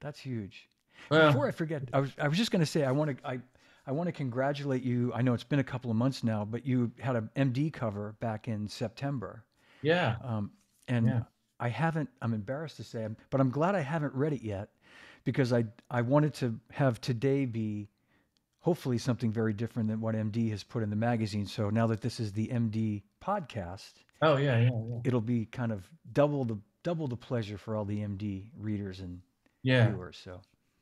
that's huge. Well, Before I forget, I was I was just going to say I want to I. I want to congratulate you. I know it's been a couple of months now, but you had an MD cover back in September. yeah. Um, and Yeah. I haven't, I'm embarrassed to say, but I'm glad I haven't read it yet because I, I wanted to have today be hopefully something very different than what MD has put in the magazine. So now that this is the MD podcast, Oh yeah, yeah, yeah. it'll be kind of double the double the pleasure for all the MD readers and Yeah. viewers. So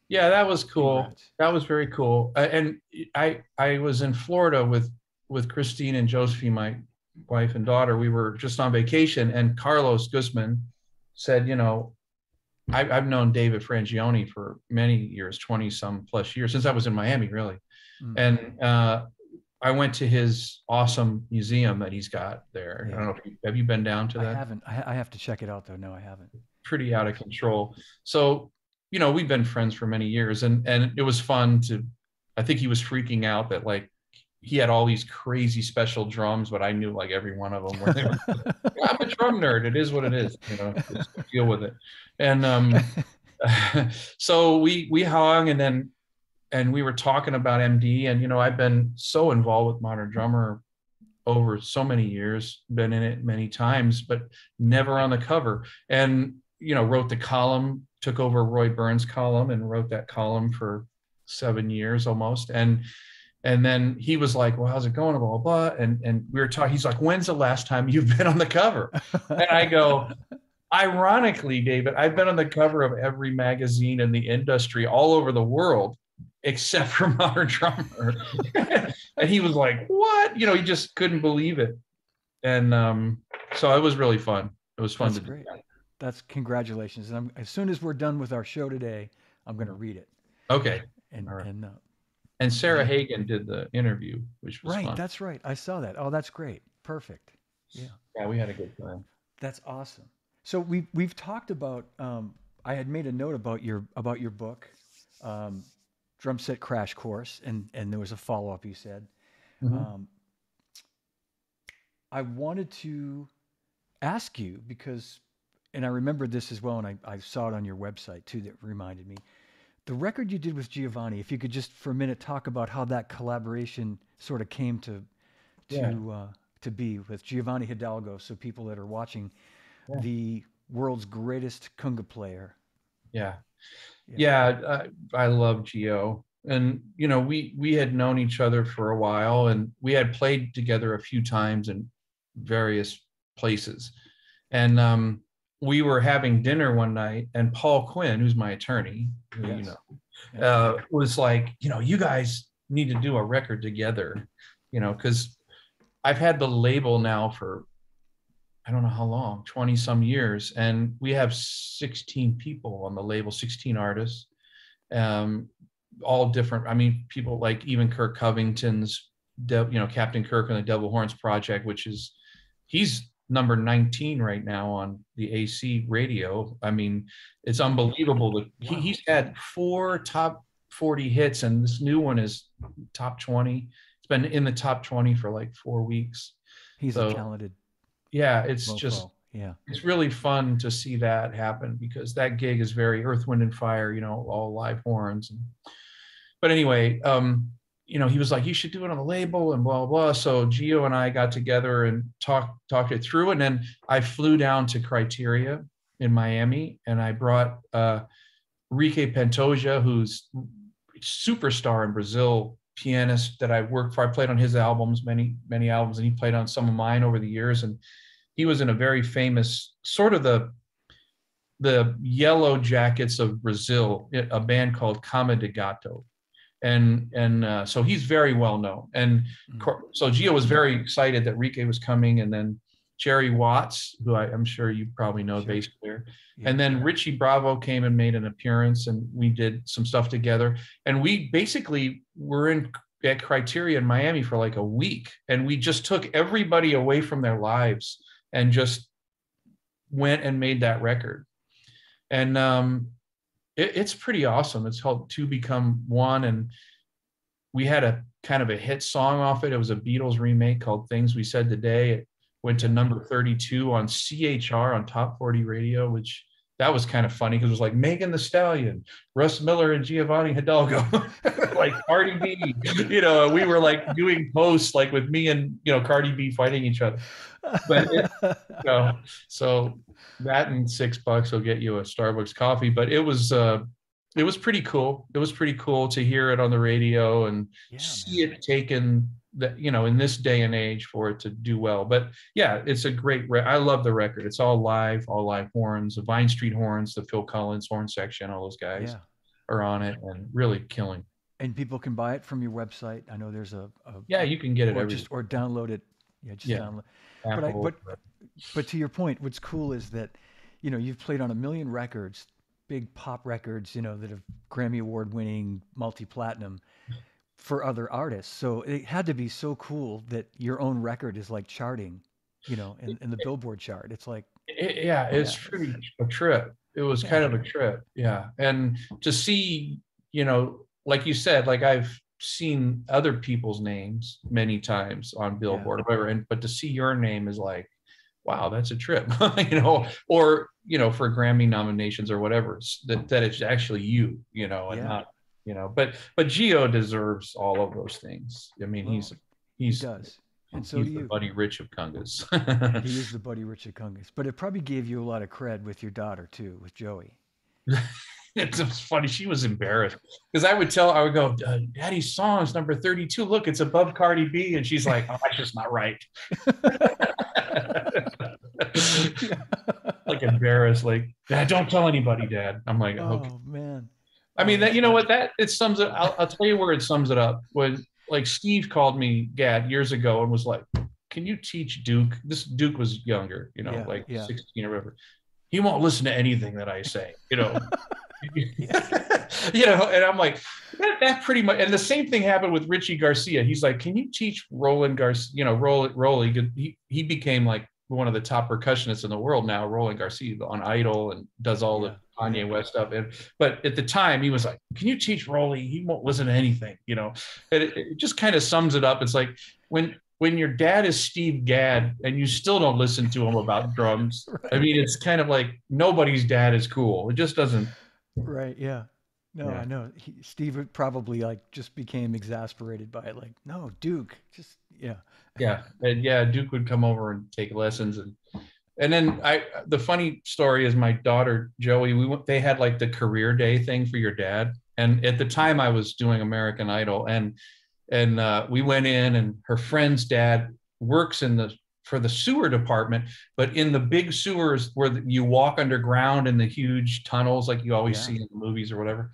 Yeah, that was cool. congrats. That was very cool. Uh, and I I was in Florida with with Christine and Josephine, my wife and daughter. We were just on vacation, and Carlos Guzman said, you know, I, I've known David Frangioni for many years, twenty some plus years since I was in Miami, really. Mm. And uh, I went to his awesome museum that he's got there. I don't know if you have you been down to I that haven't. I, I have to check it out though. No, I haven't. pretty out of control. So, you know, we've been friends for many years and and it was fun to I think he was freaking out that like he had all these crazy special drums, but I knew like every one of them. Were, I'm a drum nerd. It is what it is. You know, deal with it. And um, so we we hung and then and we were talking about MD and you know I've been so involved with Modern Drummer over so many years, been in it many times, but never on the cover. And you know wrote the column, took over Roy Burns' column and wrote that column for seven years almost. And and then he was like, "Well, how's it going?" Blah blah. blah. And and we were talking. He's like, "When's the last time you've been on the cover?" And I go, ironically, David, I've been on the cover of every magazine in the industry all over the world, except for Modern Drummer. and he was like, "What?" You know, he just couldn't believe it. And um, so it was really fun. It was fun That's to do that. That's congratulations. And I'm, as soon as we're done with our show today, I'm going to read it. Okay. And, right. and uh, And Sarah Hagen did the interview, which was right, fun. that's right. I saw that. Oh, that's great. Perfect. Yeah. yeah, we had a good time. That's awesome. So we we've talked about. Um, I had made a note about your about your book, um, drum set crash course, and and there was a follow up. You said. Mhm. Um, I wanted to ask you because, and I remembered this as well, and I, I saw it on your website too. That reminded me. The record you did with Giovanni. If you could just for a minute talk about how that collaboration sort of came to to Yeah. uh, to be with Giovanni Hidalgo, so people that are watching, Yeah. the world's greatest conga player. Yeah. Yeah. Yeah, I, I love Geo. And you know, we we had known each other for a while and we had played together a few times in various places. And um we were having dinner one night and Paul Quinn, who's my attorney, who you know, uh, was like, you know, you guys need to do a record together, you know, because I've had the label now for I don't know how long, 20 some years, and we have 16 people on the label, 16 artists, um, all different. I mean, people like even Kirk Covington's, you know, Captain Kirk and the Devil Horns Project, which is he's number 19 right now on the AC radio. I mean, it's unbelievable. that he, he's had four top 40 hits, and this new one is top 20. It's been in the top 20 for like four weeks. He's so a talented. Yeah, it's just yeah. it's really fun to see that happen because that gig is very earth wind and fire you know all live horns and, but anyway um you know he was like you should do it on the label and blah blah so geo and i got together and talked talked it through and then i flew down to criteria in miami and i brought uh Rique Pantoja, who's superstar in Brazil, pianist that I worked for. I played on his albums, many, many albums, and he played on some of mine over the years. And he was in a very famous sort of the the Yellowjackets of Brazil, a band called Cama de Gato. And and uh, so he's very well known. And Mm. So Gio was very excited that Rique was coming, and then Jerry Watts, who I, I'm sure you probably know, Sure. bass player, Yeah. and then Richie Bravo came and made an appearance, and we did some stuff together. And we basically were in at Criteria in Miami for like a week, and we just took everybody away from their lives and just went and made that record. And um, it, it's pretty awesome. It's called Two Become One, and we had a kind of a hit song off it. It was a Beatles remake called Things We Said Today. It went to number 32 on CHR on Top 40 Radio, which that was kind of funny because it was like Megan Thee Stallion, Russ Miller, and Giovanni Hidalgo, like Cardi B. You know, we were like doing posts like with me and you know Cardi B fighting each other. but it- You know, so that and six bucks will get you a Starbucks coffee. But it was uh, it was pretty cool. It was pretty cool to hear it on the radio and yeah, see man. it taken that you know in this day and age for it to do well. But yeah, it's a great. Re- I love the record. It's all live, all live horns, the Vine Street horns, the Phil Collins horn section. All those guys Yeah. are on it and really killing. And people can buy it from your website. I know there's a, a Yeah, you can get it or just or download it. Yeah, just Yeah. download. but I- but- But to your point, what's cool is that, you know, you've played on a million records, big pop records, you know, that have Grammy award winning, multi platinum for other artists. So it had to be so cool that your own record is like charting, you know, in, in the Billboard chart. It's like, It- yeah, oh, it's Yeah. pretty a trip. It was Yeah. kind of a trip. Yeah. And to see, you know, like you said, like I've seen other people's names many times on Billboard or whatever, and but to see your name is like, wow, that's a trip, you know, or you know, for Grammy nominations or whatever, that that it's actually you, you know, and Yeah. not, you know, but but Geo deserves all of those things. I mean, Well, he's he he's does. And so he's do the you. Buddy Rich of congas. He is the Buddy rich of congas. But it probably gave you a lot of cred with your daughter, too, with Joey. it's funny. She was embarrassed because I would tell, I would go, Daddy's song's number 32. Look, it's above Cardi B. And she's like, oh, that's just not right. like embarrassed, like, Dad, don't tell anybody, Dad. I'm like, oh, okay. Oh, man. I mean, that you know um, what that it sums it. I'll, I'll tell you where it sums it up. When like Steve called me, Gadd, years ago, and was like, "Can you teach Duke?" This Duke was younger, you know, Yeah, like yeah. 16 or whatever. He won't listen to anything that I say, you know. you know, and I'm like, that, that pretty much. And the same thing happened with Richie Garcia. He's like, "Can you teach Roland Garcia?" You know, Roland Rolly. He he became like one of the top percussionists in the world now. Roland Garcia on Idol and does all Yeah, the Kanye West stuff. And but at the time, he was like, "Can you teach Rolly? He won't listen to anything." You know, and it, it just kind of sums it up. It's like when when your dad is Steve Gadd and you still don't listen to him about drums. I mean, it's kind of like nobody's dad is cool. It just doesn't. Right. Yeah. No, Yeah. I know. He, Steve probably like just became exasperated by it. Like, no, Duke, just yeah. Yeah, and yeah, Duke would come over and take lessons and. And then I, the funny story is my daughter Joey. We went. They had like the career day thing for your dad, and at the time I was doing American Idol, and and uh, we went in, and her friend's dad works in the for the sewer department, but in the big sewers where the- you walk underground in the huge tunnels like you always Yeah. see in the movies or whatever.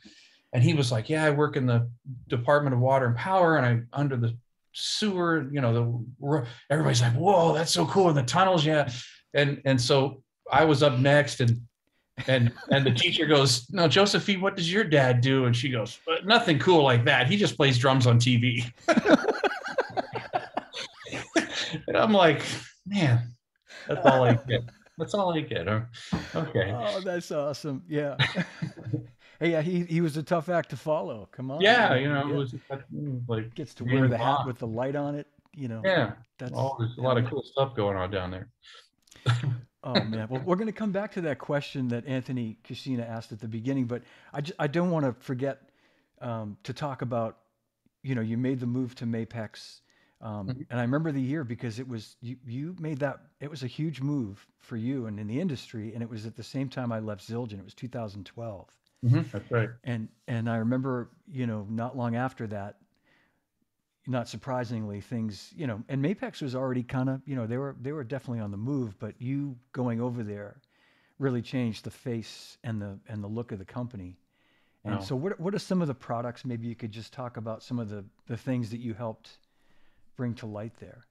And he was like, "Yeah, I work in the Department of Water and Power, and I'm under the sewer. You know, the everybody's like, whoa, that's so cool in the tunnels, yeah." And and so I was up next, and and and the teacher goes, "No, Josephine, what does your dad do?" And she goes, "Uh, "Nothing cool like that. He just plays drums on TV." and I'm like, man, that's all I get. That's all I get. Okay. Oh, that's awesome. Yeah. hey, yeah, he he was a tough act to follow. Come on. Yeah, man. you know, it was like, gets to wear the hat with the light on it. You know. yeah, That's oh, there's a lot of cool stuff going on down there. Oh man, well, we're going to come back to that question that Anthony Cascina asked at the beginning, but I, just, I don't want to forget um, to talk about, you know, you made the move to Mapex, um, Mhm. and I remember the year because it was you, you made that it was a huge move for you and in the industry, and it was at the same time I left Zildjian. It was 2012, That's right. and and I remember, you know, not long after that. Not surprisingly, things you know, and Mapex was already kind of you know they were they were definitely on the move, but you going over there really changed the face and the and the look of the company. And Wow. so, what what are some of the products? Maybe you could just talk about some of the the things that you helped bring to light there.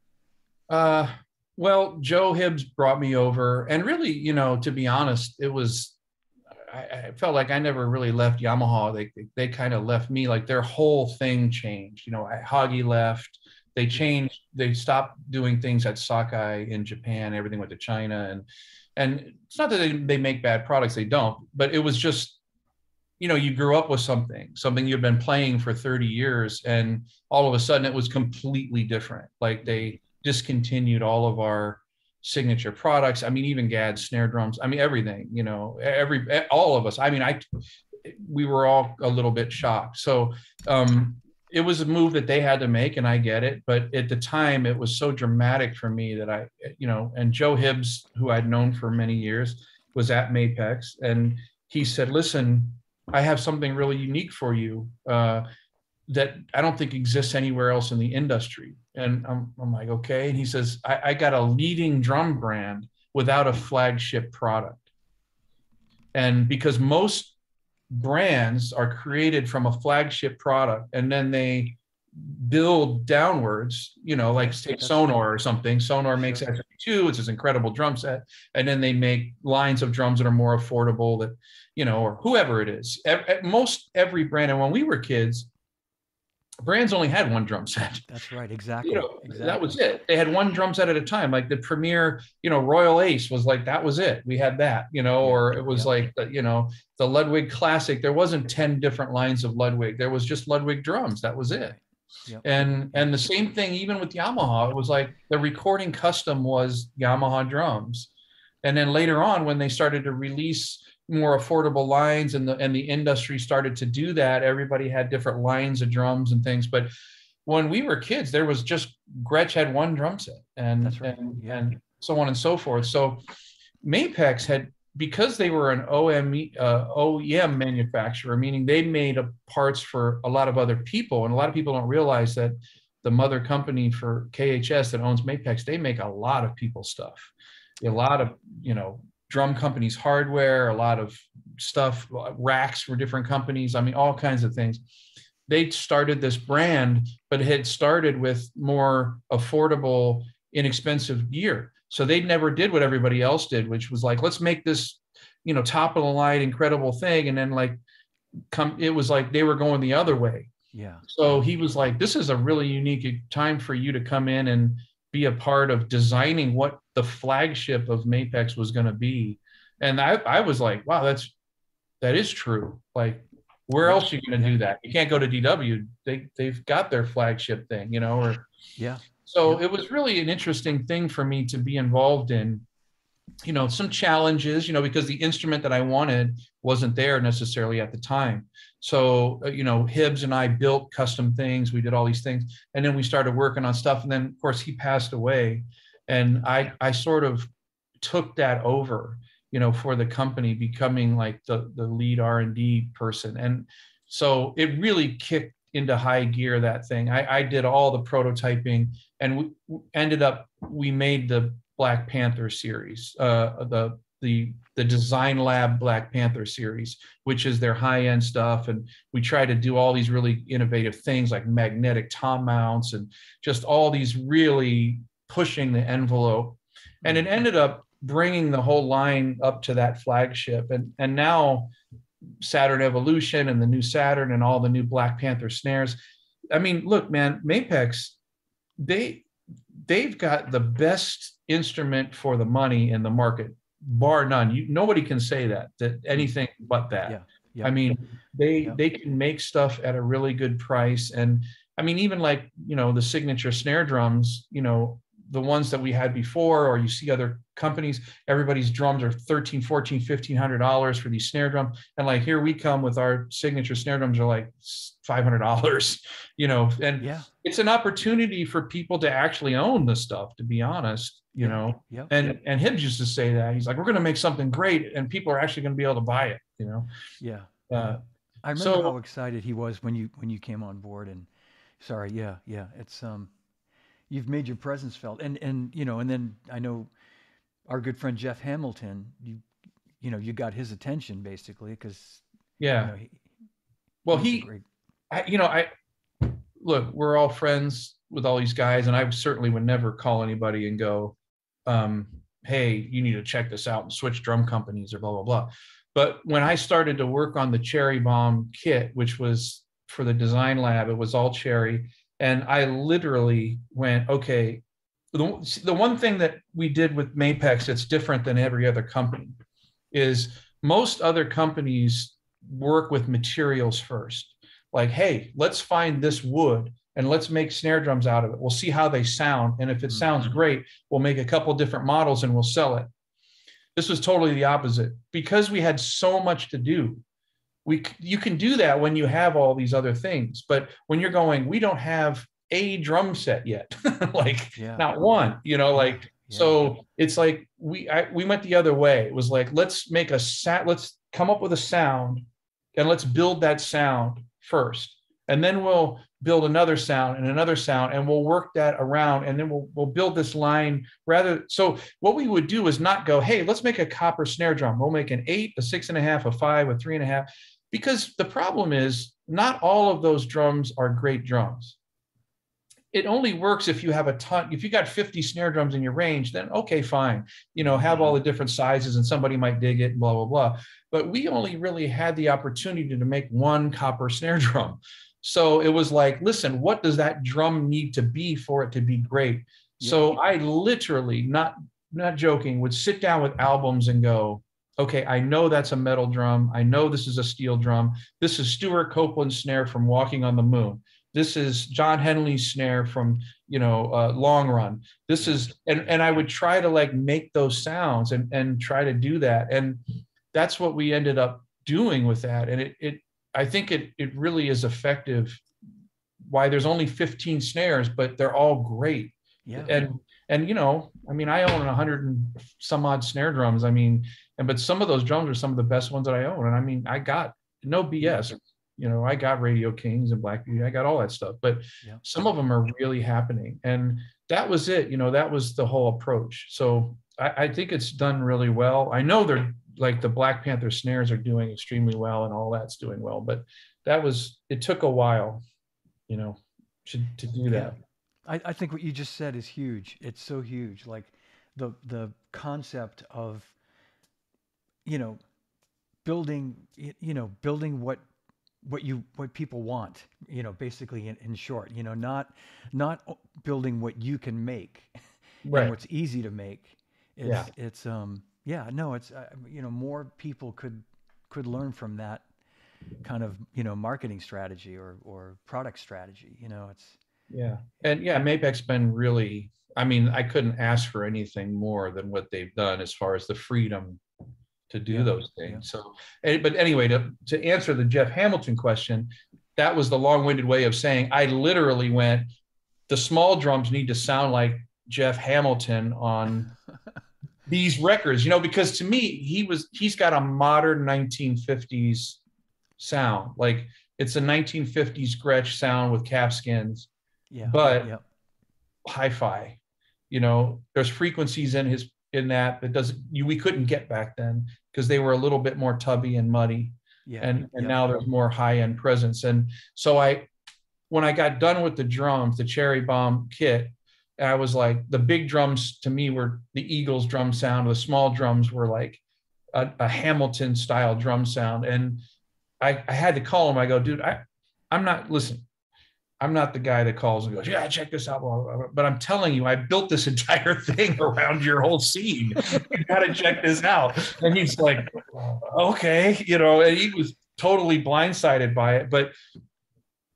Uh, well, Joe Hibbs brought me over, and really, you know, to be honest, it was. I, I felt like I never really left Yamaha. They they, they kind of left me. Like their whole thing changed. You know, I- Hagi left. They mm-hmm. changed. They stopped doing things at Sakai in Japan. Everything went to China, and and it's not that they, they make bad products. They don't. But it was just, you know, you grew up with something, something you've been playing for 30 years, and all of a sudden it was completely different. Like they mm-hmm. discontinued all of our signature products. I mean, even Gadd snare drums. I mean, everything. You know, every all of us. I mean, I we were all a little bit shocked. So um, it was a move that they had to make, and I get it. But at the time, it was so dramatic for me that I, you know, and Joe Hibbs, who I'd known for many years, was at Mapex, and he said, "Listen, I have something really unique for you." Uh, that I don't think exists anywhere else in the industry. And I'm, I'm like, okay. And he says, I, I got a leading drum brand without a flagship product. And because most brands are created from a flagship product and then they build downwards, you know, like take Sonor or something. Sonor makes sure. SQ2, it's this incredible drum set. And then they make lines of drums that are more affordable that, you know, or whoever it is. Most every brand. And when we were kids, brands only had one drum set. That's right. Exactly. You know, exactly. that was it. They had one drum set at a time. Like the premier, you know, Royal Ace was like, that was it. We had that, you know, or it was yeah. like, the, you know, the Ludwig Classic. There wasn't 10 different lines of Ludwig. There was just Ludwig drums. That was it. Yep. And and the same thing even with Yamaha. It was like the recording custom was Yamaha drums. And then later on, when they started to release more affordable lines and the and the industry started to do that. Everybody had different lines of drums and things but when we were kids there was just gretsch had one drum set and right. and, and so on and so forth. So mapex had because they were an OEM, uh, OEM manufacturer, meaning they made parts for a lot of other people, and a lot of people don't realize that the mother company for KHS that owns Mapex, they make a lot of people stuff, a lot of you know drum companies hardware, a lot of stuff, racks for different companies. I mean, all kinds of things. They started this brand, but it had started with more affordable, inexpensive gear. So they never did what everybody else did, which was like, let's make this, you know, top of the line, incredible thing. And then like come, it was like they were going the other way. Yeah. So he was like, this is a really unique time for you to come in and be a part of designing what the flagship of Mapex was going to be. And I, I was like, wow, that's that is true. Like, where else are you going to do that? You can't go to DW. They they've got their flagship thing, you know. Or yeah. So yeah. it was really an interesting thing for me to be involved in. You know, some challenges, you know, because the instrument that I wanted wasn't there necessarily at the time. So, uh, you know, Hibbs and I built custom things. We did all these things. And then we started working on stuff. And then, of course, he passed away. And I, I sort of took that over, you know, for the company, becoming like the, the lead R&D person. And so it really kicked into high gear that thing. I, I did all the prototyping and we ended up, we made the Black Panther series, uh, the the the Design Lab Black Panther series, which is their high end stuff. And we try to do all these really innovative things like magnetic tom mounts and just all these really pushing the envelope. And it ended up bringing the whole line up to that flagship. And, and now Saturn Evolution and the new Saturn and all the new Black Panther snares. I mean, look, man, Mapex, they they've got the best instrument for the money in the market bar none. You, nobody can say that that mm. anything but that. Yeah. yeah. I mean, they yeah. they can make stuff at a really good price, and I mean, even like you know the signature snare drums, you know, the ones that we had before, or you see other companies, everybody's drums are 13, 14, 1500 dollars for these snare drums, and like here we come with our signature snare drums are like five hundred dollars, you know, and yeah. it's an opportunity for people to actually own the stuff. To be honest, you know yep. and yep. and Hibbs used to say that he's like we're going to make something great and people are actually going to be able to buy it you know yeah uh, i remember so, how excited he was when you when you came on board and sorry yeah yeah it's um you've made your presence felt and and you know and then i know our good friend jeff hamilton you you know you got his attention basically because yeah you know, he, well he great... I, you know i look we're all friends with all these guys and i certainly would never call anybody and go um, hey, you need to check this out and switch drum companies or blah, blah, blah. But when I started to work on the Cherry Bomb kit, which was for the design lab, it was all cherry. And I literally went, okay, the, the one thing that we did with Mapex that's different than every other company is most other companies work with materials first. Like, hey, let's find this wood and let's make snare drums out of it. We'll see how they sound. And if it mm-hmm. sounds great, we'll make a couple different models and we'll sell it. This was totally the opposite. Because we had so much to do, we you can do that when you have all these other things. But when you're going, we don't have a drum set yet, like yeah. not one, you know, like yeah. so it's like we I, we went the other way. It was like let's make a sat, let's come up with a sound, and let's build that sound first and then we'll build another sound and another sound and we'll work that around and then we'll we'll build this line rather so what we would do is not go hey let's make a copper snare drum we'll make an eight a six and a half a five a three and a half because the problem is not all of those drums are great drums. It only works if you have a ton if you got 50 snare drums in your range then okay fine. You know have all mm-hmm. the different sizes and somebody might dig it blah blah blah. But we only really had the opportunity to make one copper snare drum. So it was like, listen, what does that drum need to be for it to be great? So I literally, not not joking, would sit down with albums and go, okay, I know that's a metal drum. I know this is a steel drum. This is Stewart Copeland's snare from Walking on the Moon. This is Don Henley's snare from you know uh, Long Run. This is and and I would try to like make those sounds and and try to do that. And that's what we ended up doing with that. And it it I think it it really is effective. Why there's only 15 snares, but they're all great. Yeah. And and you know, I mean, I own a hundred and some odd snare drums. I mean, and but some of those drums are some of the best ones that I own. And I mean, I got no BS. You know, I got Radio Kings and Black Beauty. I got all that stuff, but yeah. some of them are really happening. And that was it. You know, that was the whole approach. So I, I think it's done really well. I know they're like the Black Panther snares are doing extremely well and all that's doing well. But that was it took a while, you know, to, to do that. Yeah. I, I think what you just said is huge. It's so huge. Like the the concept of you know building you know building what what you what people want you know basically in, in short you know not not building what you can make right and what's easy to make it's yeah. it's um yeah, no, it's uh, you know more people could could learn from that kind of you know marketing strategy or or product strategy. You know, it's yeah, and yeah, Mapex's been really. I mean, I couldn't ask for anything more than what they've done as far as the freedom to do yeah, those things. Yeah. So, eh, but anyway, to to answer the Jeff Hamilton question, that was the long-winded way of saying I literally went. The small drums need to sound like Jeff Hamilton on these records, you know, because to me, he was he's got a modern 1950s sound. Like it's a 1950s Gretsch sound with calfskins, yeah, but yep. hi-fi. You know, there's frequencies in his in that that doesn't you we couldn't get back then because they were a little bit more tubby and muddy. Yeah, and and now there's more high-end presence. And so I when I got done with the drums, the cherry bomb kit, I was like, the big drums to me were the Eagles drum sound. The small drums were like a, a Hamilton style drum sound. And I, I had to call him. I go, dude, I, I'm not, listen, I'm not the guy that calls and goes, yeah, check this out. But I'm telling you, I built this entire thing around your whole scene. you got to check this out. And he's like, okay, you know, and he was totally blindsided by it. But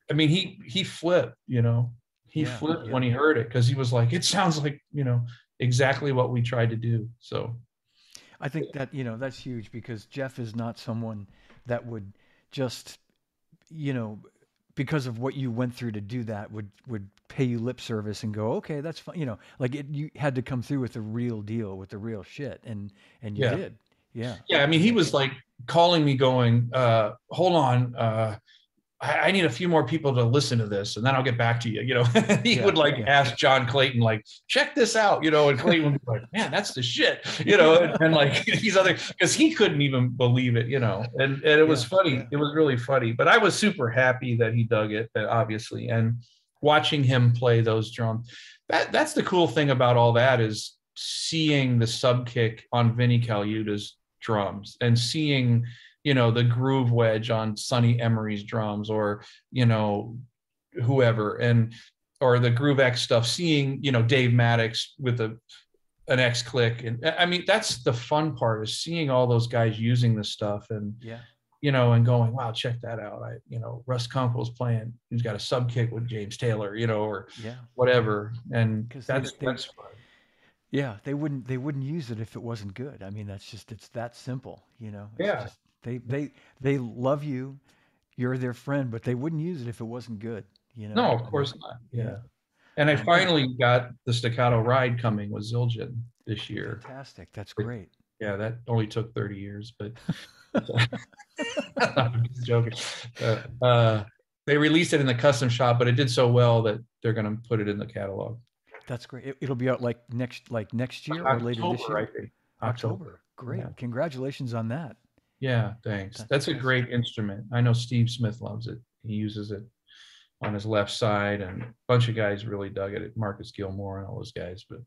I mean, he, he flipped, you know, he yeah, flipped yeah. when he heard it because he was like, it sounds like, you know, exactly what we tried to do. So I think that, you know, that's huge because Jeff is not someone that would just, you know, because of what you went through to do that would would pay you lip service and go okay that's fine you know like it, you had to come through with the real deal with the real shit and and you yeah. did yeah yeah i mean he was like calling me going uh hold on uh I, need a few more people to listen to this and then I'll get back to you. You know, he yeah, would like yeah. ask John Clayton, like, check this out, you know, and Clayton would be like, man, that's the shit, you know, and, and like these other, because he couldn't even believe it, you know, and, and it was yeah, funny. It was really funny, but I was super happy that he dug it, uh, obviously. And watching him play those drums, that, that's the cool thing about all that is seeing the sub kick on Vinnie Colaiuta's drums and seeing, you know the groove wedge on Sonny Emory's drums or you know whoever and or the Gruv-X stuff seeing you know Dave Maddox with a an X click and I mean that's the fun part is seeing all those guys using this stuff and yeah you know and going wow check that out I you know Russ Kunkel's playing he's got a sub kick with James Taylor you know or yeah whatever and that's they, that's fun. Yeah, they wouldn't they wouldn't use it if it wasn't good. I mean, that's just it's that simple, you know. It's yeah. Just, they they they love you. You're their friend, but they wouldn't use it if it wasn't good. You know. No, of course not. Yeah. And I finally got the staccato ride coming with Zildjian this year. Fantastic. That's great. Yeah, that only took 30 years, but I'm just joking. Uh, uh, they released it in the custom shop, but it did so well that they're going to put it in the catalog. That's great. It, will be out like next like next year October, or later this year. October. October. Great. Yeah. Congratulations on that. Yeah, thanks. That's, a great instrument. I know Steve Smith loves it. He uses it on his left side, and a bunch of guys really dug it. Marcus Gilmore and all those guys. But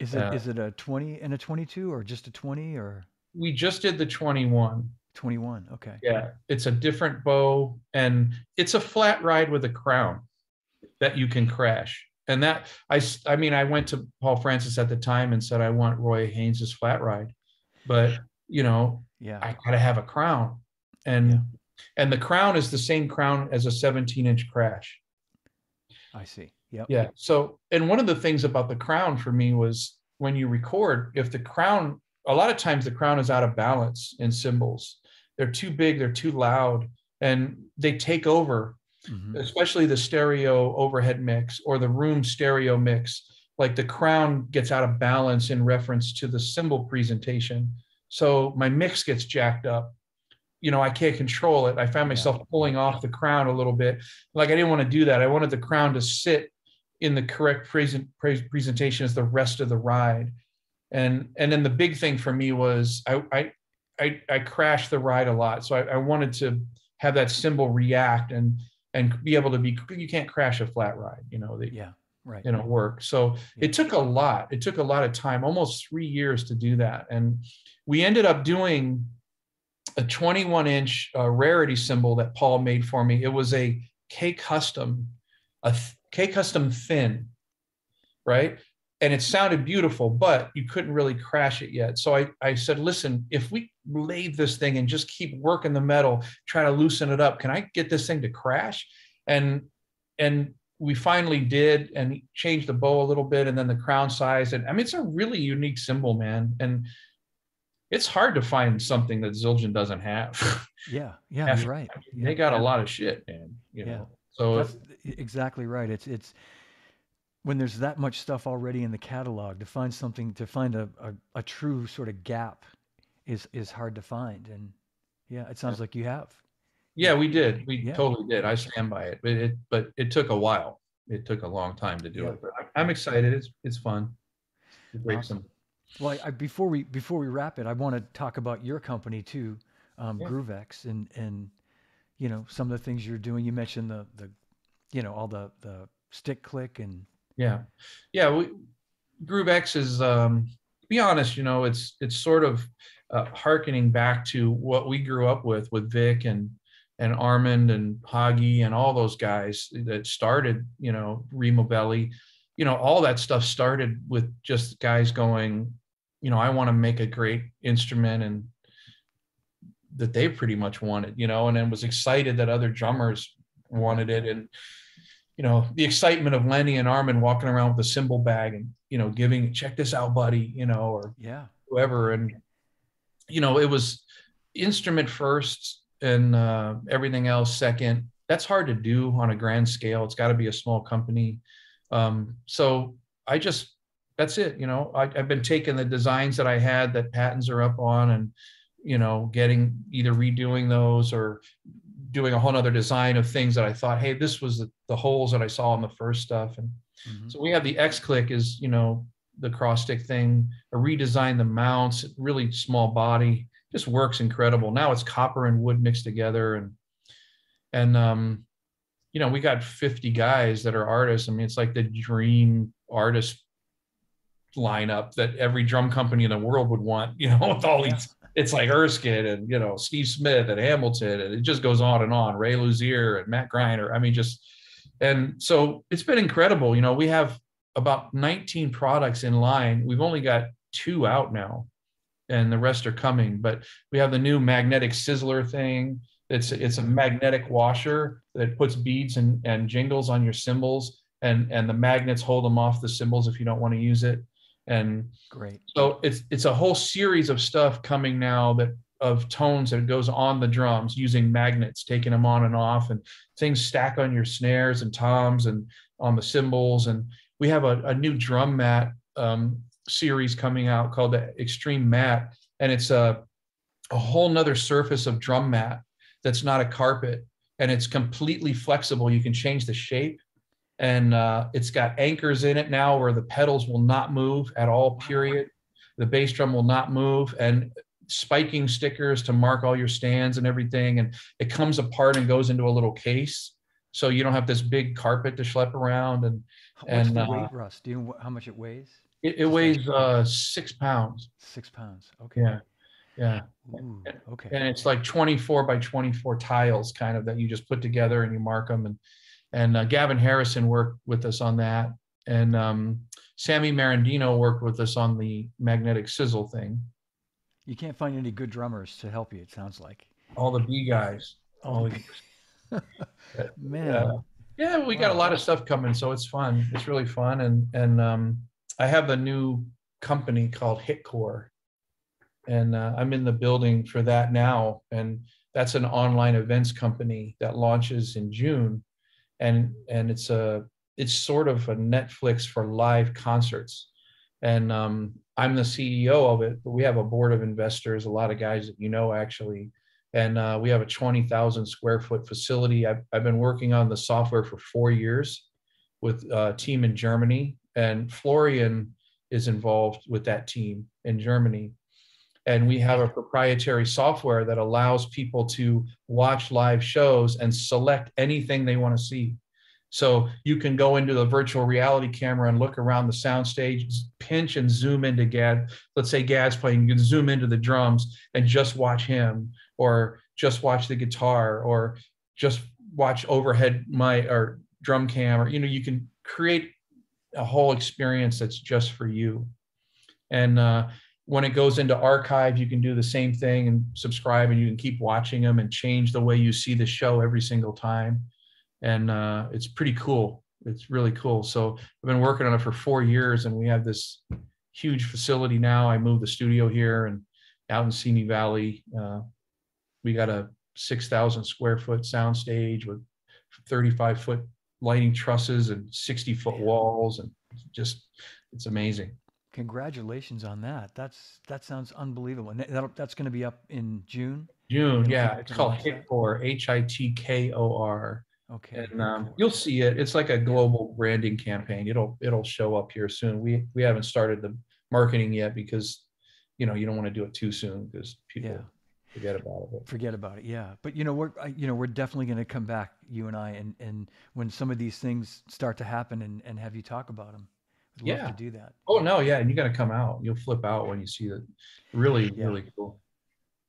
is it uh, is it a twenty and a twenty two or just a twenty or? We just did the twenty one. 21 okay yeah it's a different bow and it's a flat ride with a crown that you can crash and that i i mean i went to paul francis at the time and said i want roy haynes's flat ride but you know yeah i gotta have a crown and yeah. and the crown is the same crown as a 17 inch crash i see yeah yeah so and one of the things about the crown for me was when you record if the crown a lot of times the crown is out of balance in cymbals they're too big, they're too loud, and they take over, mm-hmm. especially the stereo overhead mix or the room stereo mix. Like the crown gets out of balance in reference to the cymbal presentation. So my mix gets jacked up. You know, I can't control it. I found myself pulling off the crown a little bit. Like I didn't want to do that. I wanted the crown to sit in the correct present, presentation as the rest of the ride and and then the big thing for me was I, I I, I crashed the ride a lot. So I, I wanted to have that cymbal react and and be able to be you can't crash a flat ride, you know, that yeah, right. You know, work. So yeah. it took a lot. It took a lot of time, almost three years to do that. And we ended up doing a 21 inch uh, rarity cymbal that Paul made for me. It was a K custom, a K custom thin, right? and it sounded beautiful, but you couldn't really crash it yet. So I, I said, listen, if we lathe this thing and just keep working the metal, try to loosen it up, can I get this thing to crash? And and we finally did and changed the bow a little bit and then the crown size. And I mean, it's a really unique cymbal man. And it's hard to find something that Zildjian doesn't have. Yeah, yeah, you're right. They got yeah. a lot of shit, man. You yeah. know. So That's exactly right. It's it's when there's that much stuff already in the catalog to find something to find a, a, a true sort of gap is is hard to find and yeah it sounds like you have yeah we did we yeah. totally did i stand by it but it but it took a while it took a long time to do yeah. it but I, am excited it's it's fun awesome. well I, before we before we wrap it i want to talk about your company too um, yeah. Gruv-X and and you know some of the things you're doing you mentioned the the you know all the the stick click and yeah, yeah. We, Gruv-X is, um, be honest, you know, it's it's sort of uh, harkening back to what we grew up with with Vic and and Armand and Hagi and all those guys that started, you know, Remo Belli, you know, all that stuff started with just guys going, you know, I want to make a great instrument and that they pretty much wanted, you know, and then was excited that other drummers wanted it and you know, the excitement of Lenny and Armand walking around with a cymbal bag and, you know, giving, check this out, buddy, you know, or yeah, whoever. And, you know, it was instrument first and uh, everything else second. That's hard to do on a grand scale. It's got to be a small company. Um, so I just, that's it. You know, I, I've been taking the designs that I had that patents are up on and, you know, getting either redoing those or doing a whole nother design of things that I thought, hey, this was the, the holes that I saw in the first stuff. And mm-hmm. so we have the X Click is, you know, the cross stick thing, a redesign the mounts, really small body, just works incredible. Now it's copper and wood mixed together. And, and, um, you know, we got 50 guys that are artists. I mean, it's like the dream artist lineup that every drum company in the world would want, you know, with all these it's like Erskine and you know Steve Smith and Hamilton and it just goes on and on. Ray Luzier and Matt Greiner. I mean, just and so it's been incredible. You know, we have about 19 products in line. We've only got two out now, and the rest are coming. But we have the new magnetic sizzler thing. It's it's a magnetic washer that puts beads and, and jingles on your cymbals, and and the magnets hold them off the cymbals if you don't want to use it and great so it's it's a whole series of stuff coming now that of tones that goes on the drums using magnets taking them on and off and things stack on your snares and toms and on the cymbals and we have a, a new drum mat um, series coming out called the extreme mat and it's a a whole nother surface of drum mat that's not a carpet and it's completely flexible. You can change the shape, and uh, it's got anchors in it now where the pedals will not move at all. Period. The bass drum will not move, and spiking stickers to mark all your stands and everything. And it comes apart and goes into a little case, so you don't have this big carpet to schlep around. And What's and, the uh, weight, Russ? Do you know how much it weighs? It, it weighs uh, six pounds. Six pounds. Okay. Yeah, yeah. Ooh, okay. and it's like 24 by 24 tiles kind of that you just put together and you mark them and and uh, gavin harrison worked with us on that and um, sammy marandino worked with us on the magnetic sizzle thing You can't find any good drummers to help you. It sounds like. all the b guys all the, Man. yeah. yeah we got a lot of stuff coming so it's fun it's really fun and and um, i have a new company called HITKOR and uh, i'm in the building for that now and that's an online events company that launches in june and and it's a it's sort of a netflix for live concerts. And um, i'm the ceo of it but we have a board of investors a lot of guys that you know actually and uh, we have a 20000 square foot facility. I've, I've been working on the software for four years with a team in germany and florian is involved with that team in germany and we have a proprietary software that allows people to watch live shows and select anything they want to see. So you can go into the virtual reality camera and look around the soundstage, pinch and zoom into Gadd. Let's say Gadd's playing, you can zoom into the drums and just watch him, or just watch the guitar, or just watch overhead my or drum cam, or you know, you can create a whole experience that's just for you. And uh, when it goes into archive, you can do the same thing and subscribe, and you can keep watching them and change the way you see the show every single time. And uh, it's pretty cool. It's really cool. So I've been working on it for four years, and we have this huge facility now. I moved the studio here and out in Simi Valley. Uh, we got a 6,000 square foot sound stage with 35 foot lighting trusses and 60 foot walls, and just it's amazing. Congratulations on that. That's that sounds unbelievable. And that, that's going to be up in June. June, yeah, it's called? Hitkor, H I T K O R, Okay. and um, you'll see it. It's like a global branding campaign. It'll it'll show up here soon. We we haven't started the marketing yet because you know you don't want to do it too soon because people Yeah. Forget about it. Forget about it. Yeah. But you know, we're you know we're definitely going to come back, you and I, and and when some of these things start to happen, and and have you talk about them. Love Yeah. to do that. oh no, yeah, and you got to come out. You'll flip out when you see it. Really, Yeah. really cool.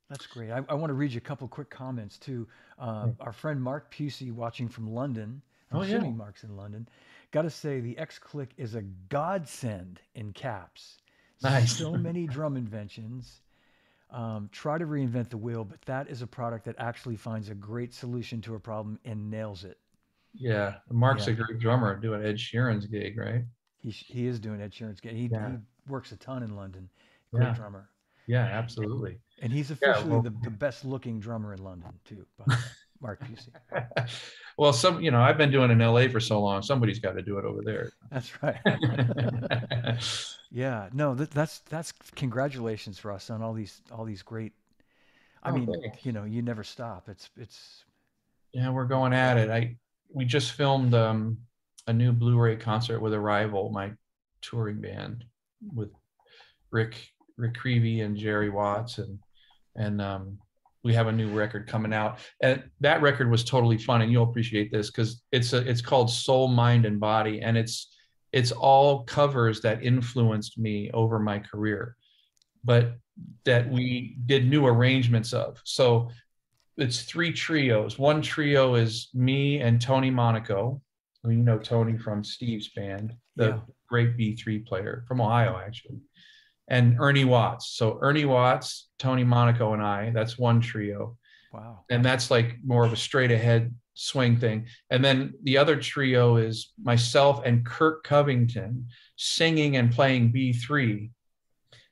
That's great. I, I want to read you a couple quick comments too. Uh, Yeah. Our friend Mark Pusey, watching from London. I'm Oh, yeah. assuming Mark's in London. Got to say, the X Click is a godsend in caps. Nice. So many drum inventions. Um, try to reinvent the wheel, but that is a product that actually finds a great solution to a problem and nails it. Yeah, Mark's Yeah. a great drummer doing Ed Sheeran's gig, right? He, he is doing Ed Sheeran's. Gig. He, Yeah. he works a ton in London. Great Yeah. drummer. Yeah, absolutely. And he's officially well- the, the best looking drummer in London, too, by the way, Mark Pusey. well, some you know I've been doing in LA for so long. Somebody's got to do it over there. That's right. yeah, no, that, that's that's congratulations for us on all these all these great. I Oh, mean, thanks. you know, you never stop. It's it's yeah, we're going at it. I we just filmed um, a new Blu-ray concert with Arrival, my touring band, with Rick Rick Creevy and Jerry Watts, and and um, we have a new record coming out. And that record was totally fun, and you'll appreciate this because it's a, it's called Soul, Mind, and Body, and it's it's all covers that influenced me over my career, but that we did new arrangements of. So it's three trios. One trio is me and Tony Monaco. who you know Tony from Steve's band, the Yeah. great B3 player from Ohio, actually, and Ernie Watts. So Ernie Watts, Tony Monaco, and I. That's one trio wow. and that's like more of a straight ahead swing thing. And then the other trio is myself and Kirk Covington singing and playing B3,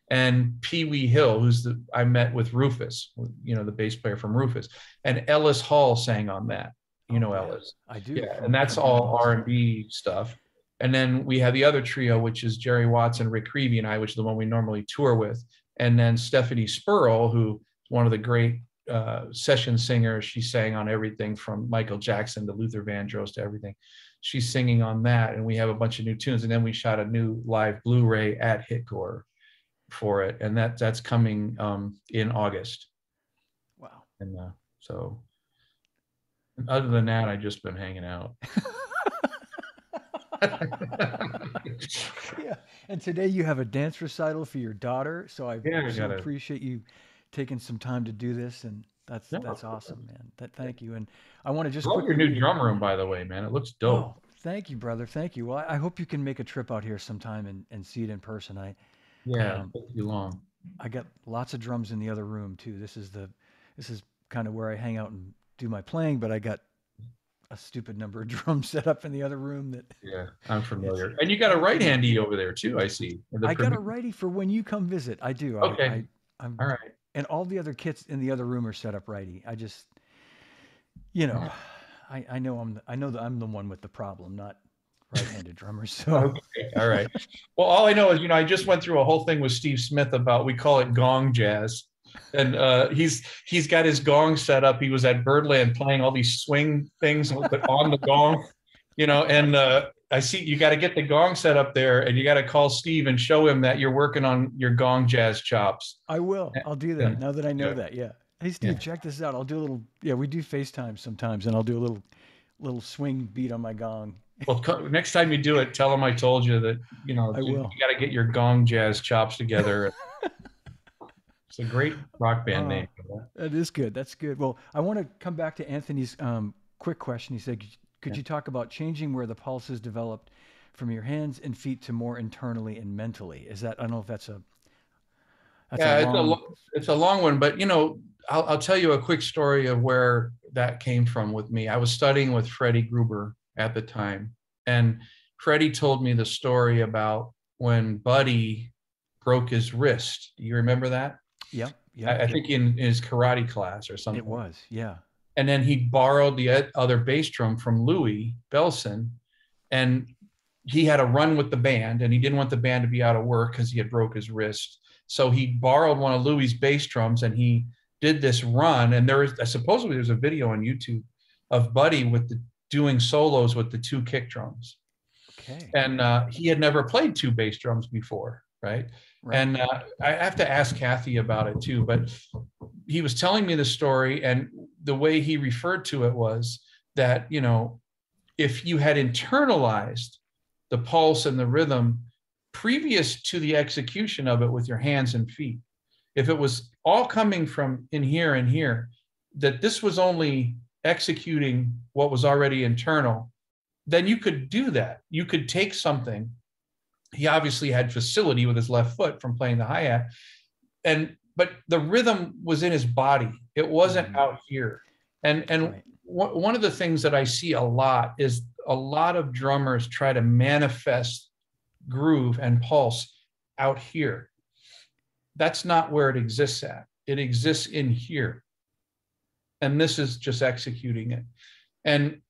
and Pee Wee Hill, who's the I met with Rufus, you know, the bass player from Rufus, and Ellis Hall sang on that. You Oh, know. Ellis. I do. Yeah, and that's all R and B stuff. And then we have the other trio, which is Jerry Watts and Rick Creevy and I, which is the one we normally tour with. And then Stephanie Spruill, who is one of the great uh, session singers. She sang on everything from Michael Jackson to Luther Vandross to everything. She's singing on that, and we have a bunch of new tunes. And then we shot a new live Blu-ray at HITKOR for it, and that that's coming um, in August. Wow. And uh, so, other than that, I've just been hanging out. yeah. And today you have a dance recital for your daughter, so I Yeah, so appreciate you taking some time to do this, and that's that's awesome, man. That thank you. And I want to just Love your new drum room, by the way, man. It looks dope. Oh, thank you, brother. Thank you. Well, I, I hope you can make a trip out here sometime and, and see it in person. I yeah, um, it you long. I got lots of drums in the other room too. This is the this is kind of where I hang out and do my playing, but I got a stupid number of drums set up in the other room that Yeah, I'm familiar. And you got a right handy over there too. I see. I got a righty for when you come visit. I do. Okay. I, I'm, All right. and all the other kits in the other room are set up righty. I just, you know, I, I know I'm I know that I'm the one with the problem, not right-handed drummers. So Okay, all right. Well, all I know is, you know, I just went through a whole thing with Steve Smith about we call it gong jazz. And uh, he's he's got his gong set up. He was at Birdland playing all these swing things but on the gong, you know. And uh, I see you got to get the gong set up there, and you got to call Steve and show him that you're working on your gong jazz chops. I will. I'll do that now that I know Yeah. that. Yeah. Hey Steve, Yeah. check this out. I'll do a little. Yeah, we do FaceTime sometimes, and I'll do a little little swing beat on my gong. Well, next time you do it, tell him I told you that you know I you, will. got to get your gong jazz chops together. it's a great rock band Oh. name. That is good. That's good. Well, I want to come back to Anthony's um, quick question. He said, "Could Yeah. you talk about changing where the pulse is developed from your hands and feet to more internally and mentally?" Is that I don't know if that's a that's yeah, a it's a long, lo- it's a long one, but you know, I'll, I'll tell you a quick story of where that came from with me. I was studying with Freddie Gruber at the time, and Freddie told me the story about when Buddy broke his wrist. Do you remember that? Yep. Yeah. I, I think in his karate class or something. it was. Yeah. and then he borrowed the other bass drum from Louis Belson, and he had a run with the band, and he didn't want the band to be out of work because he had broke his wrist. So he borrowed one of Louis' bass drums, and he did this run. And there is supposedly there's a video on YouTube of Buddy with the doing solos with the two kick drums, Okay. and uh, he had never played two bass drums before, right? Right. And uh, I have to ask Cathy about it too, but he was telling me the story, and the way he referred to it was that, you know, if you had internalized the pulse and the rhythm previous to the execution of it with your hands and feet, if it was all coming from in here and here, that this was only executing what was already internal, then you could do that. You could take something he obviously had facility with his left foot from playing the hi-hat. And but the rhythm was in his body. It wasn't Mhm. out here. And and Right. one one of the things that i see a lot is a lot of drummers try to manifest groove and pulse out here. That's not where it exists at. It exists in here. And this is just executing it. And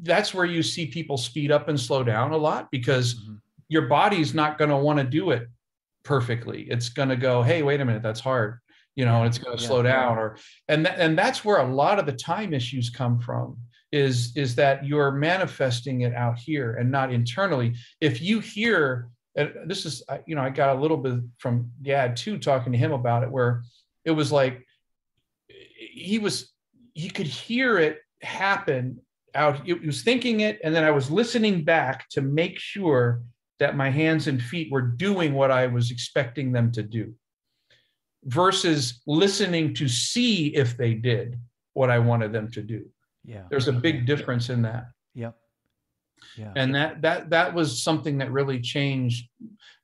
that's where you see people speed up and slow down a lot because Mhm. Your body's not going to want to do it perfectly. It's going to go, hey, wait a minute, that's hard, you know, and it's going to Yeah, slow yeah. down. Or and that, and that's where a lot of the time issues come from. Is is that you're manifesting it out here and not internally. If you hear, and this is, you know, I got a little bit from Dad too, talking to him about it, where it was like he was, he could hear it happen out. He was thinking it, and then I was listening back to make sure that my hands and feet were doing what I was expecting them to do versus listening to see if they did what I wanted them to do. Yeah. There's a big difference in that. Yep. Yeah. And that that that was something that really changed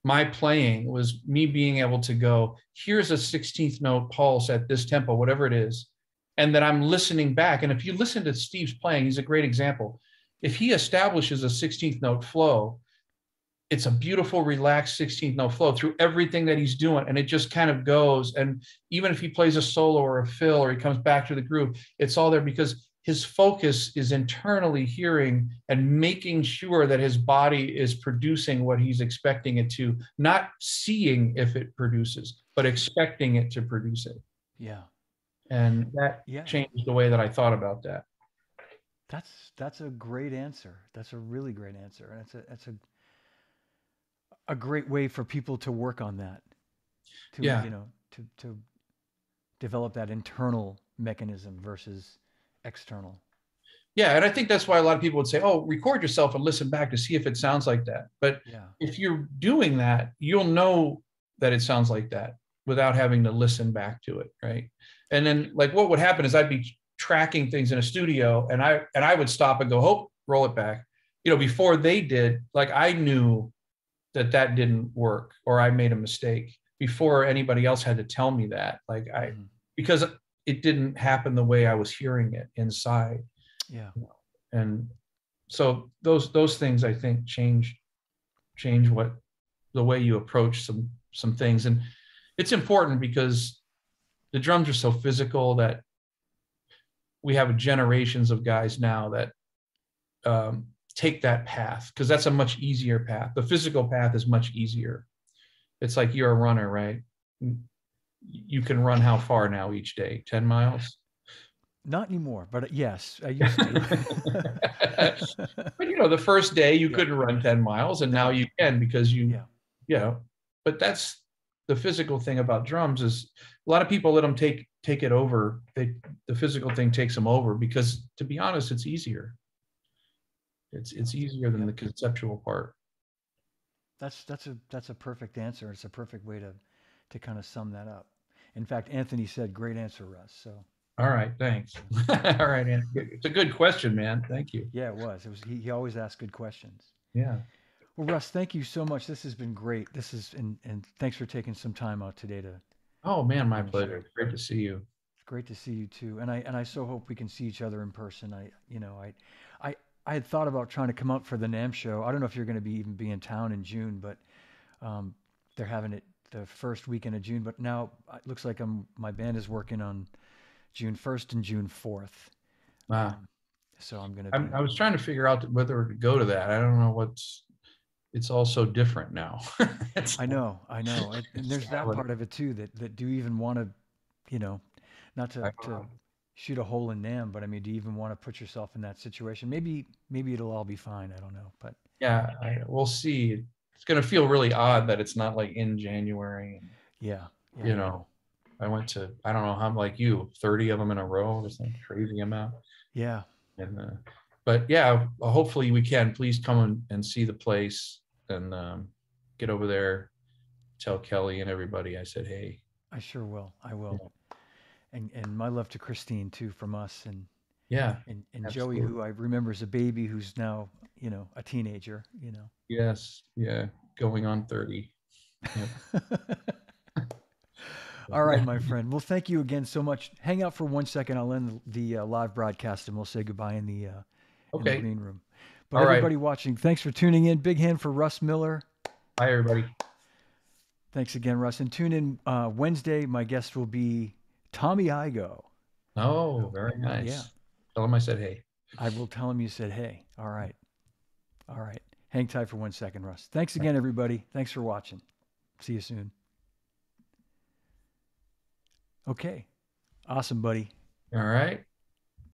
my playing was me being able to go, here's a 16th note pulse at this tempo, whatever it is. And that I'm listening back. And if you listen to Steve's playing, he's a great example. If he establishes a 16th note flow, it's a beautiful, relaxed 16th note flow through everything that he's doing. And it just kind of goes. And even if he plays a solo or a fill or he comes back to the groove, it's all there because his focus is internally hearing and making sure that his body is producing what he's expecting it to, not seeing if it produces, but expecting it to produce it. yeah. and that Yeah. changed the way that I thought about that. That's that's a great answer. That's a really great answer, and it's a that's a a great way for people to work on that. To Yeah. you know to to develop that internal mechanism versus external. Yeah, and I think that's why a lot of people would say, "Oh, record yourself and listen back to see if it sounds like that." But Yeah. if you're doing that, you'll know that it sounds like that without having to listen back to it, right? And then like what would happen is I'd be tracking things in a studio and I and I would stop and go, "Hope, roll it back." You know, before they did, like I knew that that didn't work or I made a mistake before anybody else had to tell me that. Like I Mhm. because it didn't happen the way I was hearing it inside Yeah. and so those those things i think change change what the way you approach some some things and it's important because the drums are so physical that we have generations of guys now that um, take that path because that's a much easier path the physical path is much easier it's like you're a runner right you can run how far now each day 10 miles Not anymore, but uh, yes, I used to. but you know, the first day you Yeah. couldn't run 10 miles and now you can because you, Yeah. you know, but that's the physical thing about drums is a lot of people let them take, take it over. They, the physical thing takes them over because to be honest, it's easier. It's, it's easier than the conceptual part. That's that's a that's a perfect answer. It's a perfect way to to kind of sum that up. In fact, Anthony said, "Great answer, Russ." So All right. Thanks. All right. Ann. It's a good question, man. Thank you. yeah, it was. It was. He, he always asked good questions. Yeah. Well, Russ, thank you so much. This has been great. This is and and thanks for taking some time out today to. Oh man, my pleasure. Great to see you. Great to see you too. And I and I so hope we can see each other in person. I you know I I had thought about trying to come up for the NAMM show. I don't know if you're going to be even be in town in June, but um, they're having it the first weekend of June. But now it looks like I'm my band is working on June 1st and June 4th. Wow. Um, so I'm gonna. Be- I was trying to figure out whether to go to that. I don't know what's. It's all so different now. I know, I know, and, there's that part of it too. That that do you even want to, you know, not to, to. Shoot a hole in them. but I mean, do you even want to put yourself in that situation? Maybe maybe it'll all be fine. I don't know, but Yeah, I, we'll see. It's gonna feel really odd that it's not like in January. yeah, yeah You know, I went to I don't know how like you, 30 of them in a row or some crazy amount. yeah, And uh, but yeah, hopefully we can. Please come and, and see the place and um, get over there. Tell Kelly and everybody I said hey. I sure will. I will. And and my love to Christine too from us and Yeah. and, and Joey, who I remember as a baby, who's now you know a teenager. You know. Yes. Yeah. Going on 30. All right, my friend. Well, thank you again so much. Hang out for one second. I'll end the uh, live broadcast and we'll say goodbye in the, uh, in the Okay. green room. But All right. everybody watching, thanks for tuning in. Big hand for Russ Miller. Bye everybody. Thanks again, Russ. And tune in uh, Wednesday. My guest will be Tommy Igoe. Oh, very nice. Yeah. Tell him I said hey. I will tell him you said, hey. All right. All right. Hang tight for one second, Russ. Thanks again, everybody. Thanks for watching. See you soon. Okay. Awesome, buddy. All right.